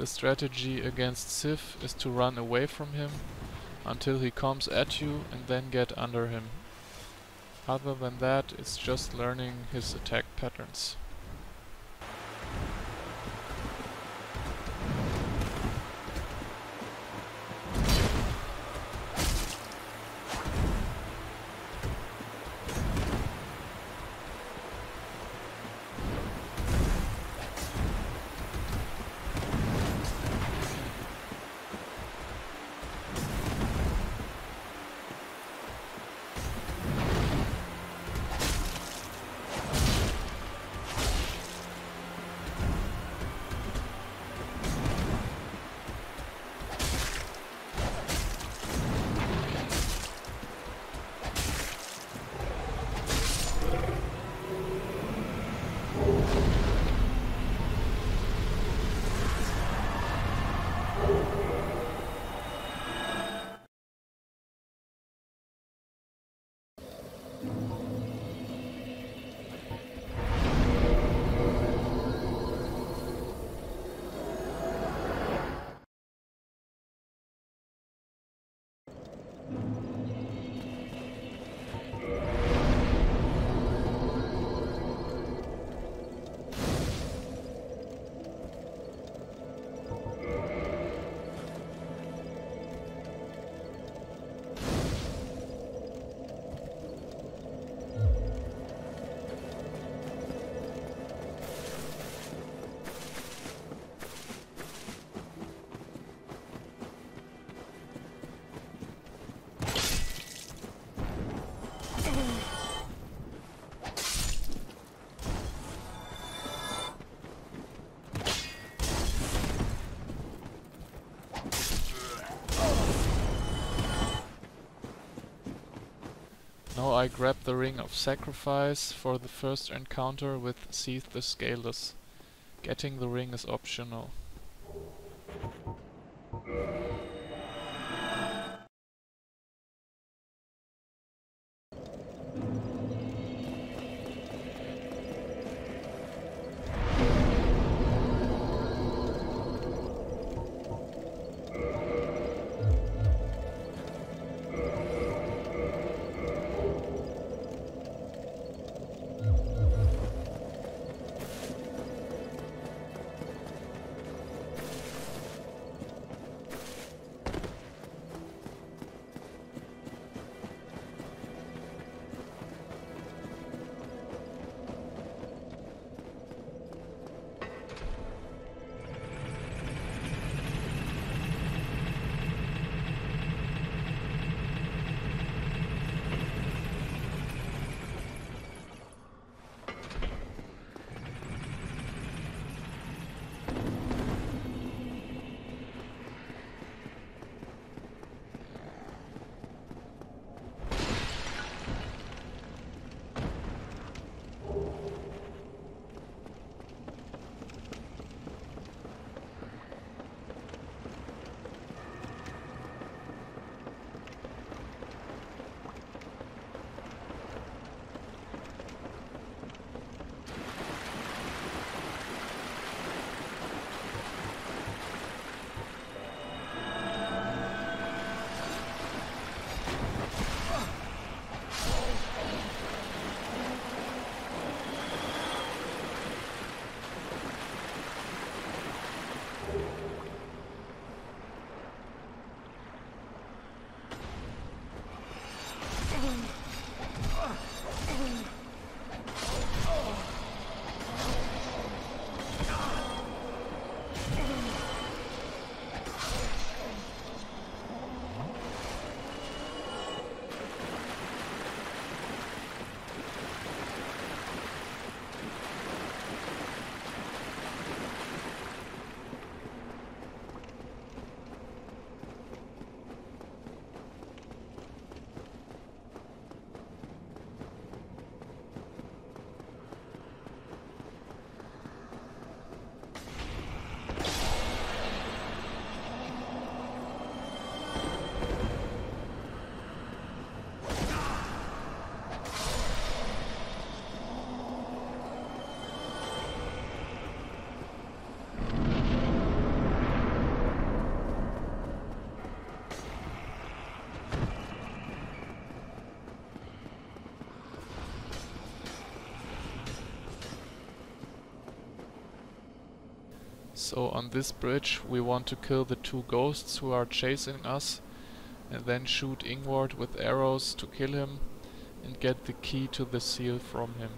The strategy against Sif is to run away from him until he comes at you and then get under him. Other than that, it's just learning his attack patterns. I grab the Ring of Sacrifice for the first encounter with Seath the Scaleless. Getting the ring is optional. So on this bridge we want to kill the two ghosts who are chasing us and then shoot Ingward with arrows to kill him and get the key to the seal from him.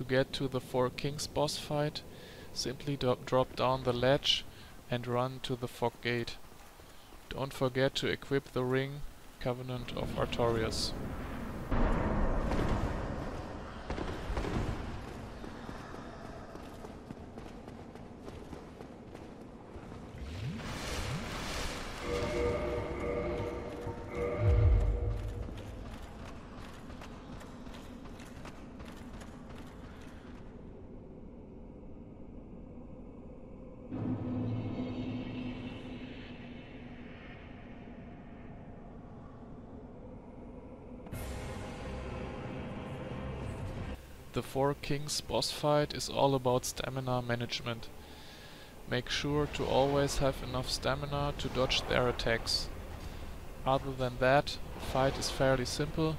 To get to the Four Kings boss fight, simply drop down the ledge and run to the fog gate. Don't forget to equip the ring Covenant of Artorias. Four Kings boss fight is all about stamina management. Make sure to always have enough stamina to dodge their attacks. Other than that, the fight is fairly simple,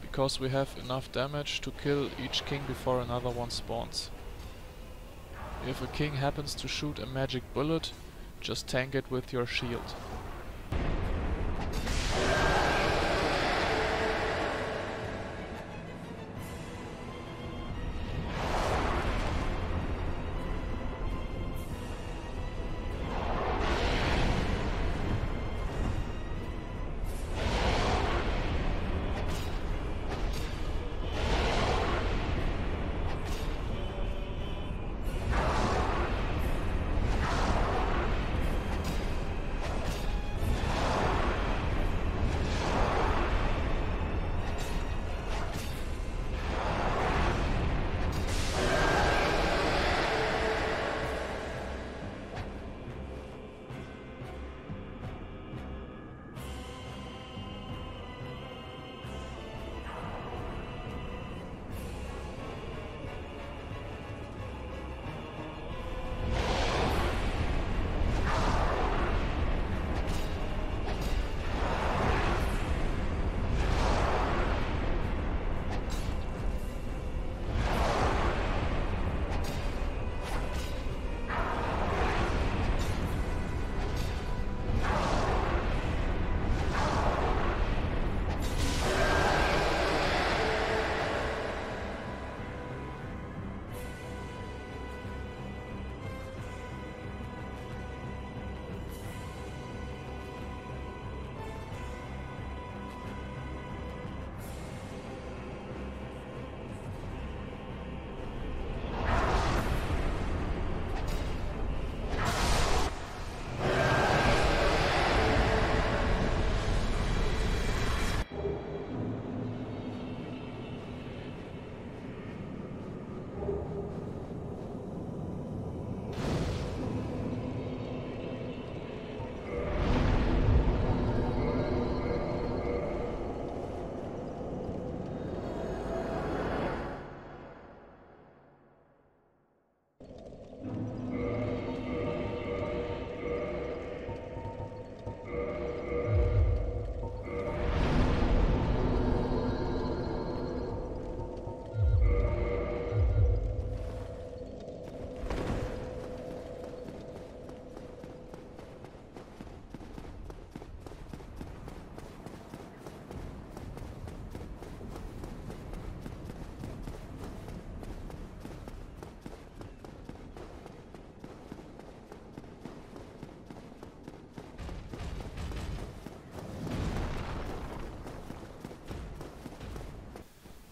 because we have enough damage to kill each king before another one spawns. If a king happens to shoot a magic bullet, just tank it with your shield.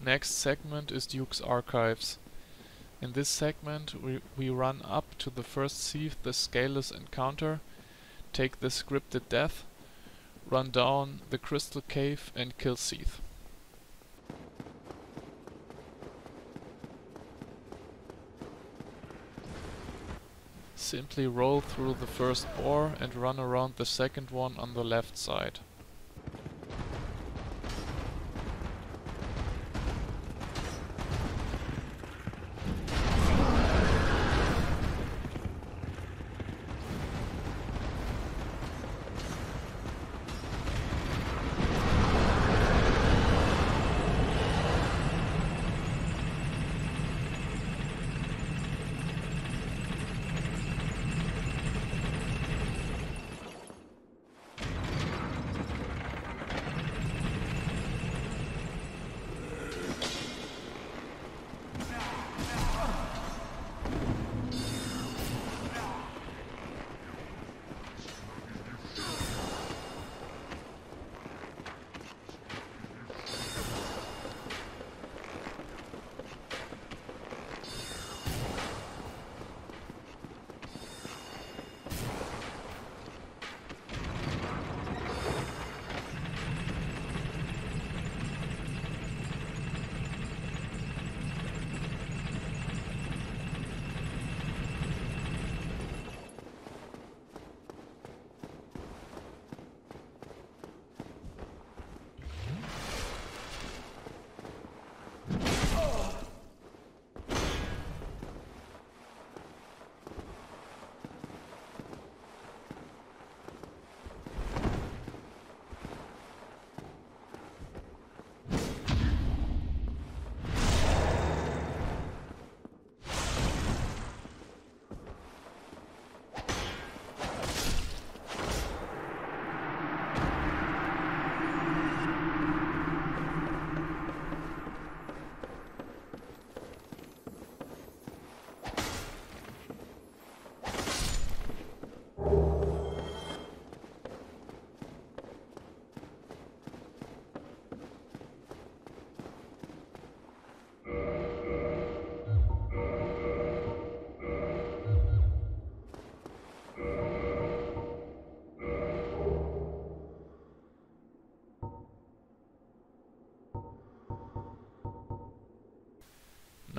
Next segment is Duke's Archives. In this segment we, we run up to the first Seath the Scaleless encounter, take the scripted death, run down the crystal cave and kill Seath. Simply roll through the first boar and run around the second one on the left side.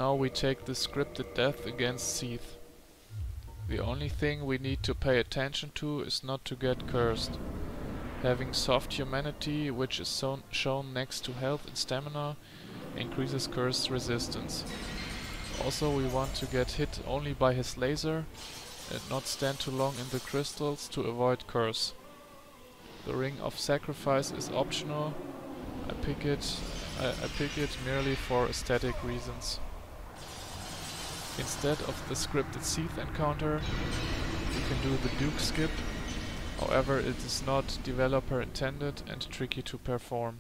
Now we take the scripted death against Seath. The only thing we need to pay attention to is not to get cursed. Having soft humanity, which is so shown next to health and stamina, increases curse resistance. Also we want to get hit only by his laser and not stand too long in the crystals to avoid curse. The Ring of Sacrifice is optional. I pick it I, I pick it merely for aesthetic reasons. Instead of the scripted Seath encounter, you can do the Duke skip, however it is not developer intended and tricky to perform.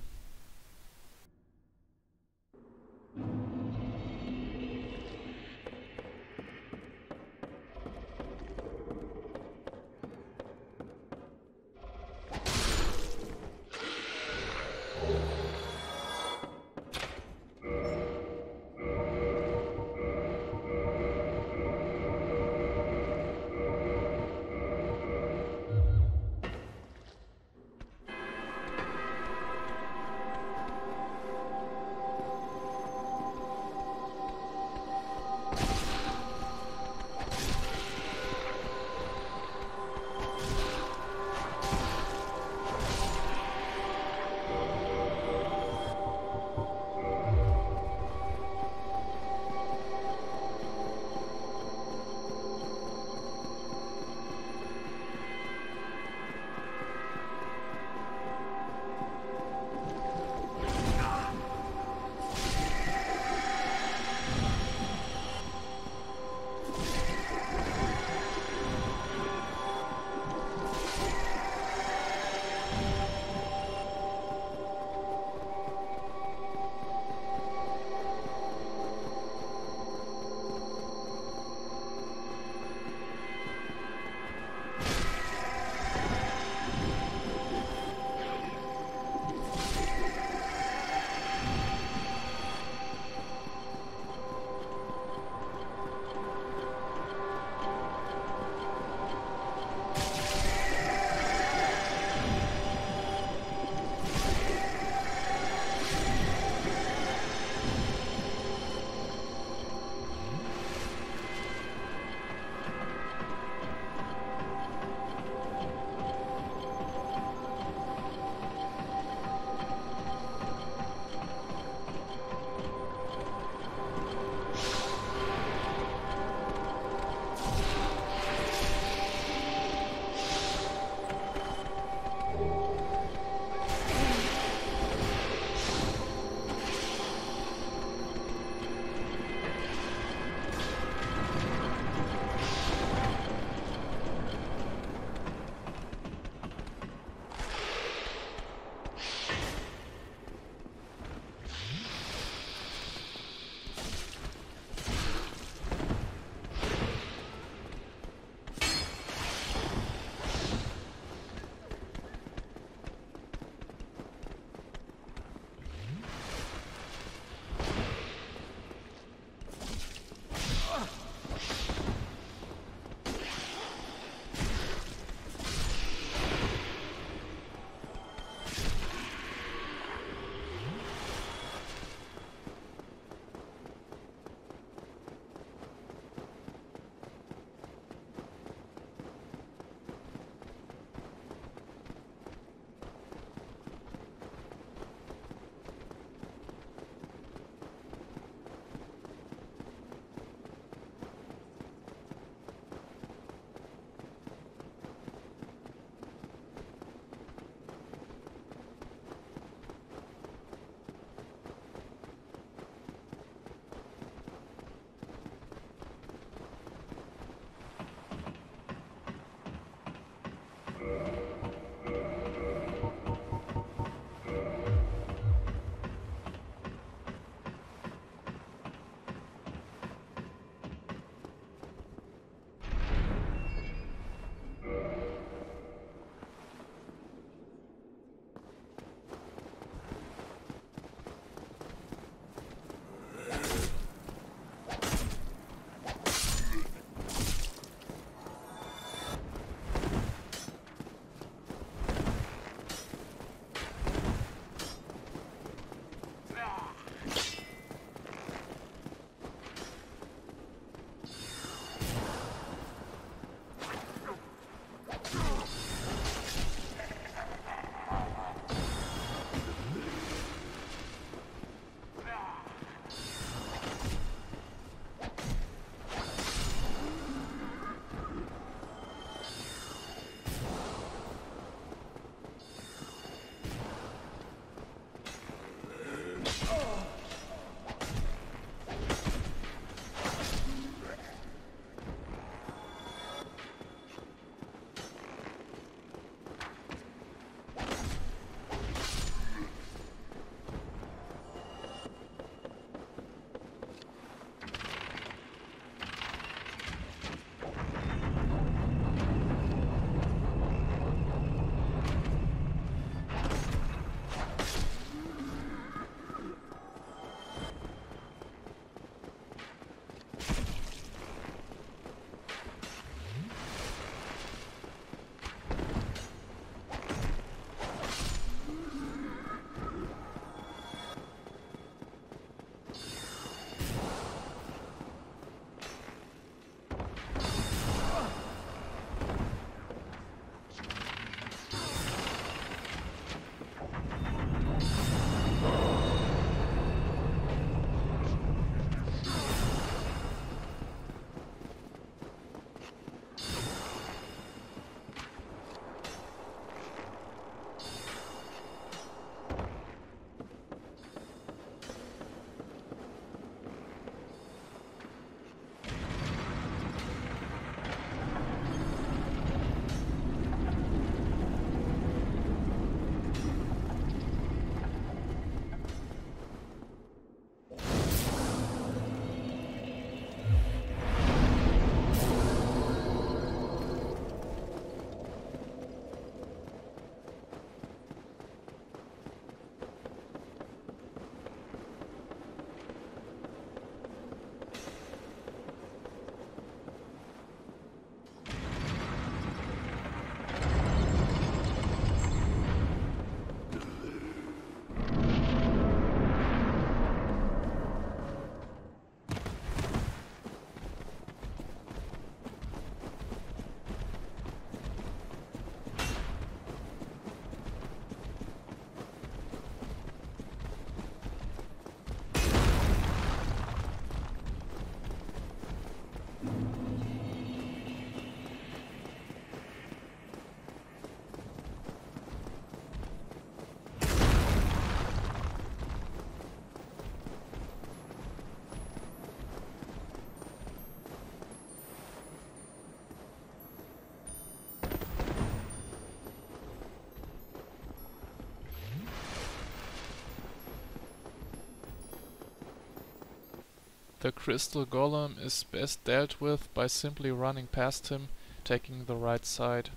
The crystal golem is best dealt with by simply running past him, taking the right side.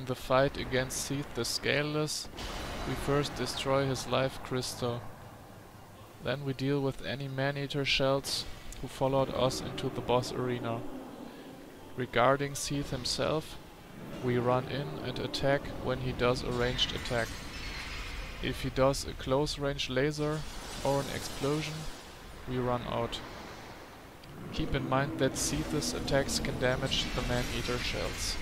In the fight against Seath the Scaleless, we first destroy his life crystal. Then we deal with any man-eater shells who followed us into the boss arena. Regarding Seath himself, we run in and attack when he does a ranged attack. If he does a close range laser or an explosion, we run out. Keep in mind that Seath's attacks can damage the man-eater shells.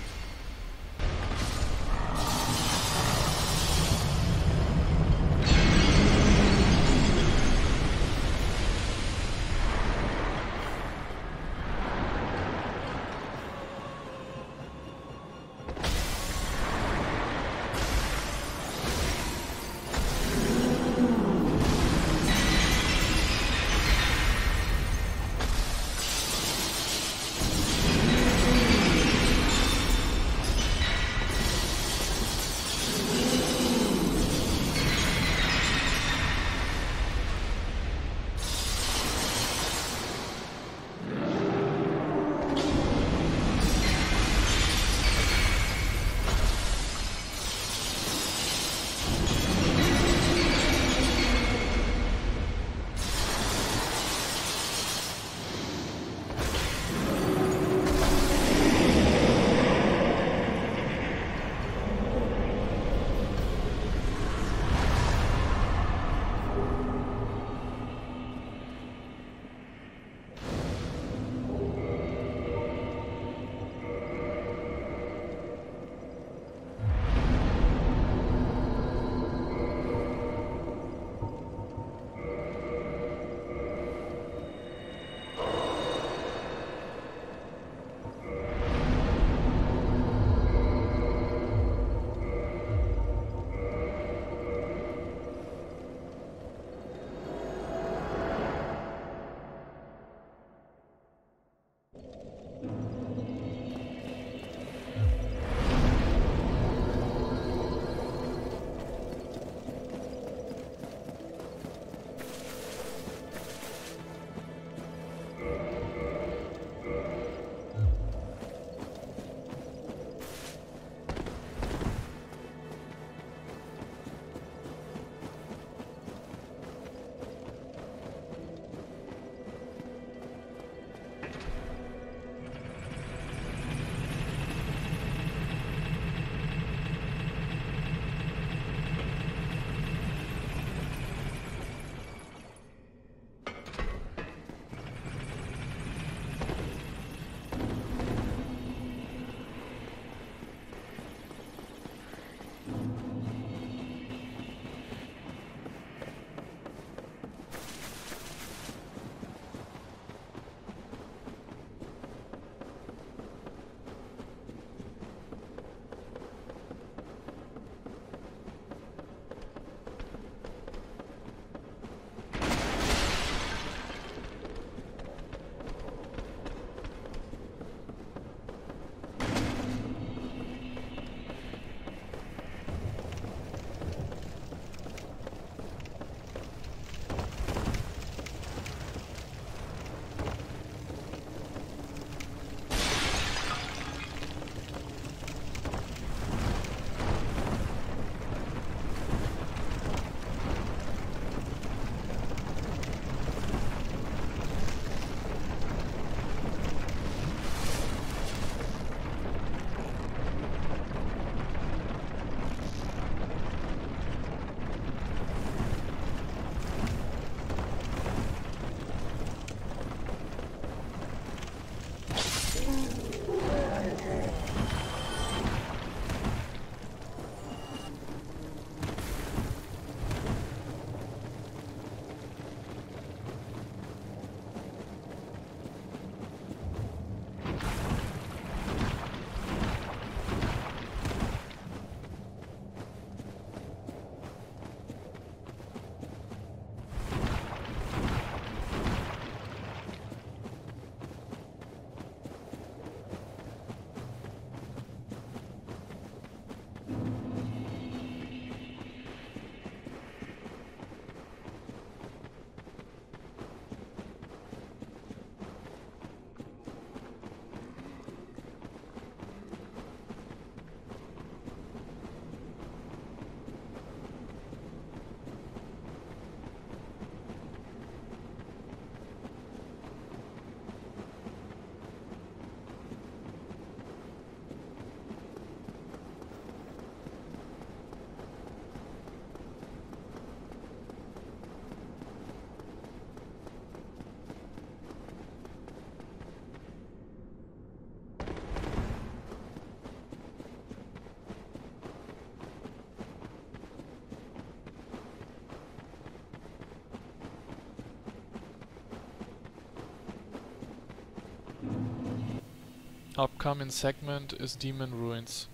Upcoming segment is Demon Ruins.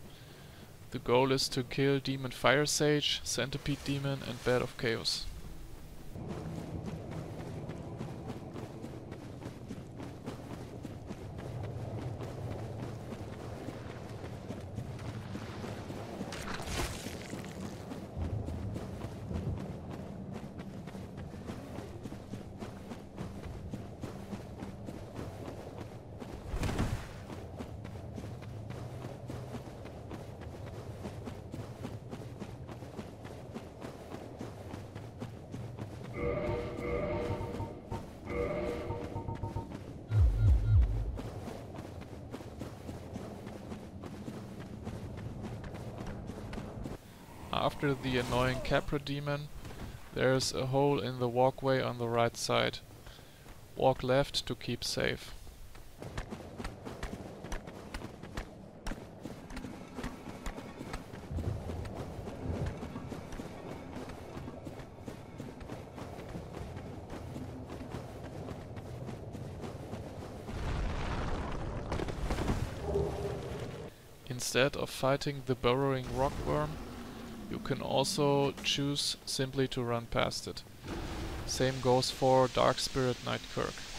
The goal is to kill Demon Fire Sage, Centipede Demon and Bed of Chaos. The annoying Capra demon, there's a hole in the walkway on the right side. Walk left to keep safe. Instead of fighting the burrowing rockworm, can also choose simply to run past it. Same goes for Dark Spirit Knight Kirk. The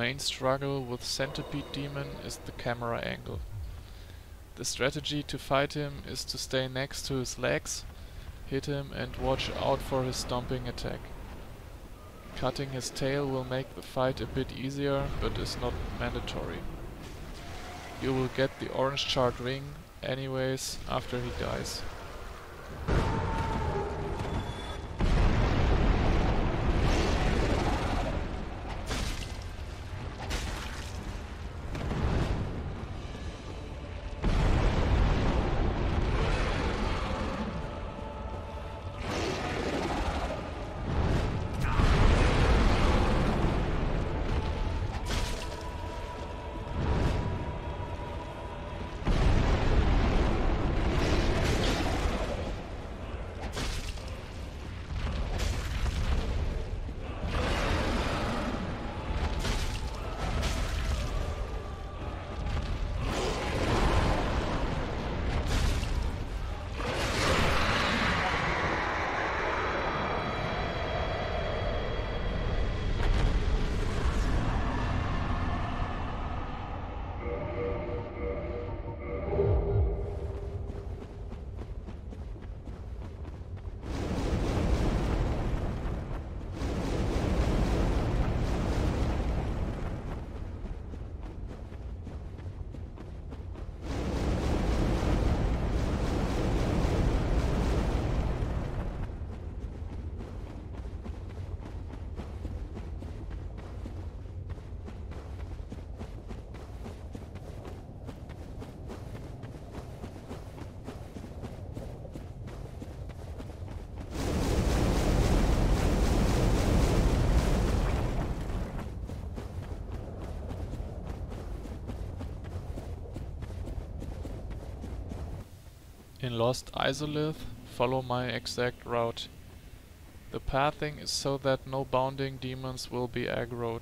main struggle with Centipede Demon is the camera angle. The strategy to fight him is to stay next to his legs, hit him and watch out for his stomping attack. Cutting his tail will make the fight a bit easier, but is not mandatory. You will get the orange charred ring anyways after he dies. In Lost Izalith, follow my exact route. The pathing is so that no bounding demons will be aggroed.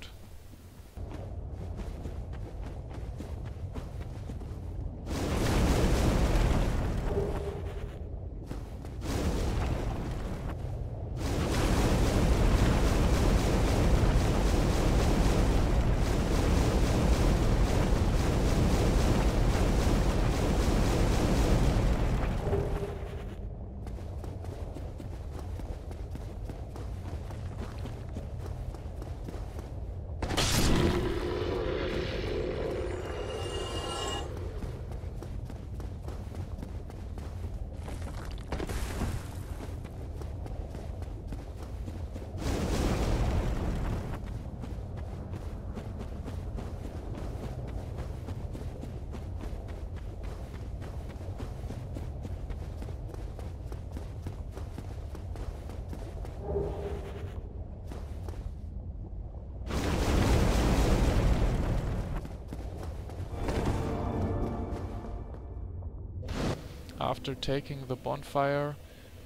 After taking the bonfire,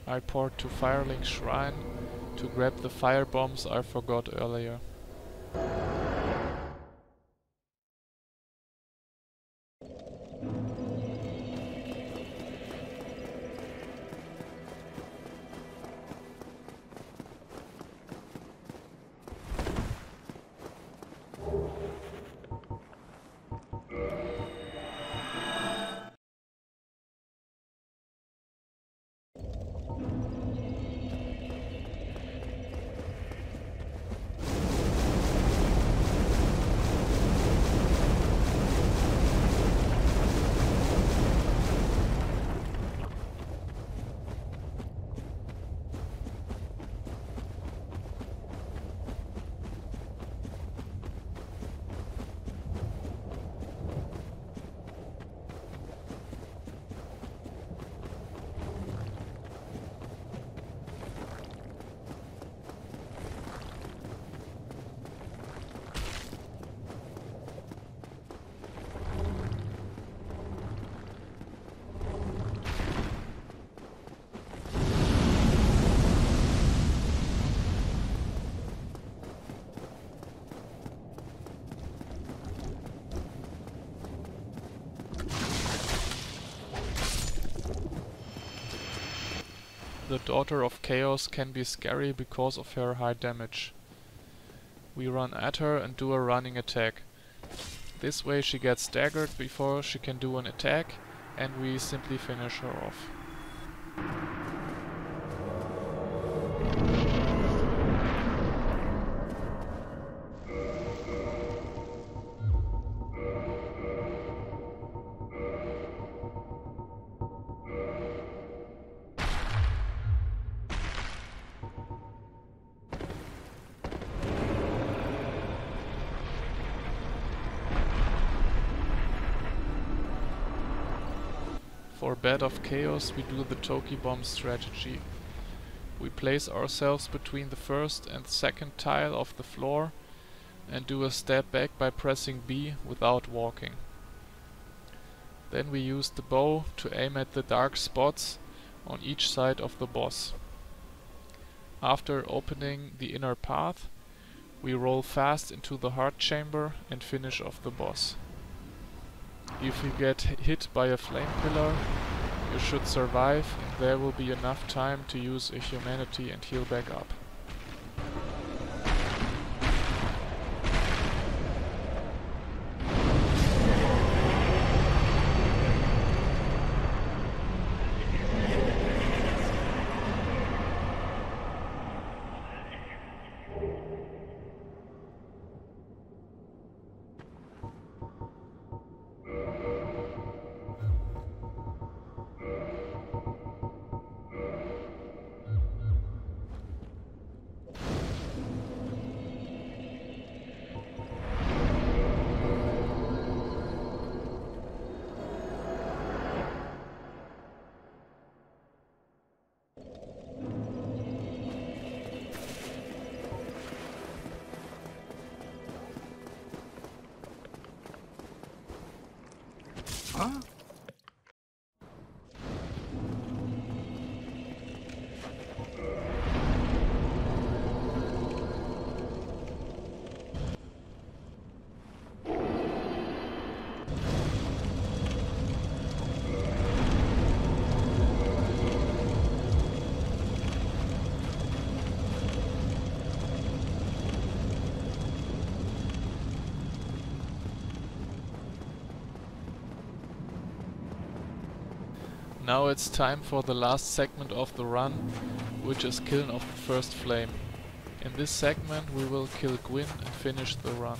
I port to Firelink Shrine to grab the fire bombs I forgot earlier. Daughter of Chaos can be scary because of her high damage. we run at her and do a running attack. This way she gets staggered before she can do an attack and we simply finish her off. Bed of Chaos we do the Toki Bomb strategy. We place ourselves between the first and second tile of the floor and do a step back by pressing B without walking. Then we use the bow to aim at the dark spots on each side of the boss. After opening the inner path, we roll fast into the heart chamber and finish off the boss. If you get hit by a flame pillar, should survive there will be enough time to use a humanity and heal back up. Now it's time for the last segment of the run, which is Kiln of the first flame. In this segment we will kill Gwyn and finish the run.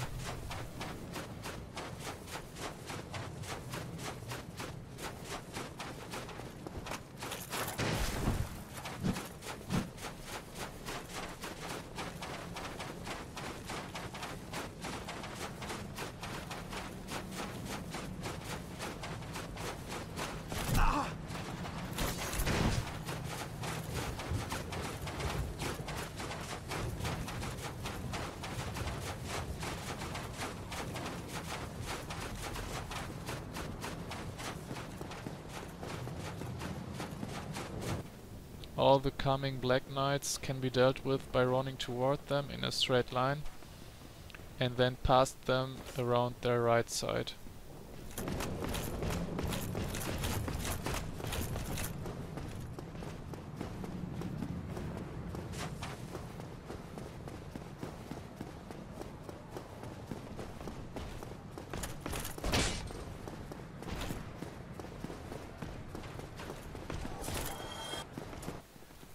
All the coming Black Knights can be dealt with by running toward them in a straight line and then past them around their right side.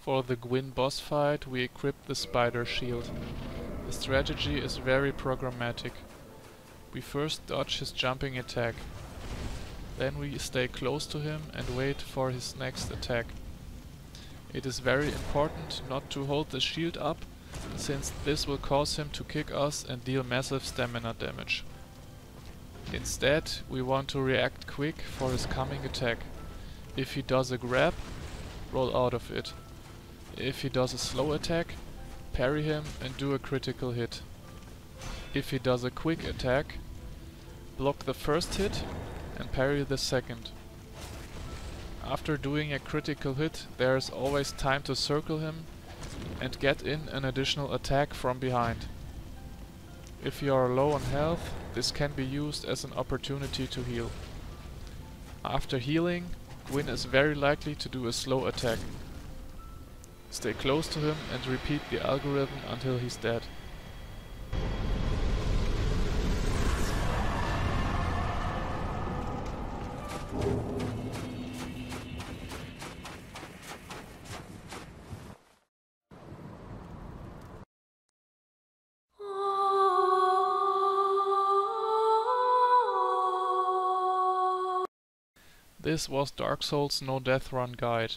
For the Gwyn boss fight we equip the spider shield. The strategy is very programmatic. We first dodge his jumping attack. Then we stay close to him and wait for his next attack. It is very important not to hold the shield up, since this will cause him to kick us and deal massive stamina damage. Instead, we want to react quick for his coming attack. If he does a grab, roll out of it. If he does a slow attack, parry him and do a critical hit. If he does a quick attack, block the first hit and parry the second. After doing a critical hit, there is always time to circle him and get in an additional attack from behind. If you are low on health, this can be used as an opportunity to heal. After healing, Gwyn is very likely to do a slow attack. Stay close to him and repeat the algorithm until he's dead. This was Dark Souls No Death Run guide.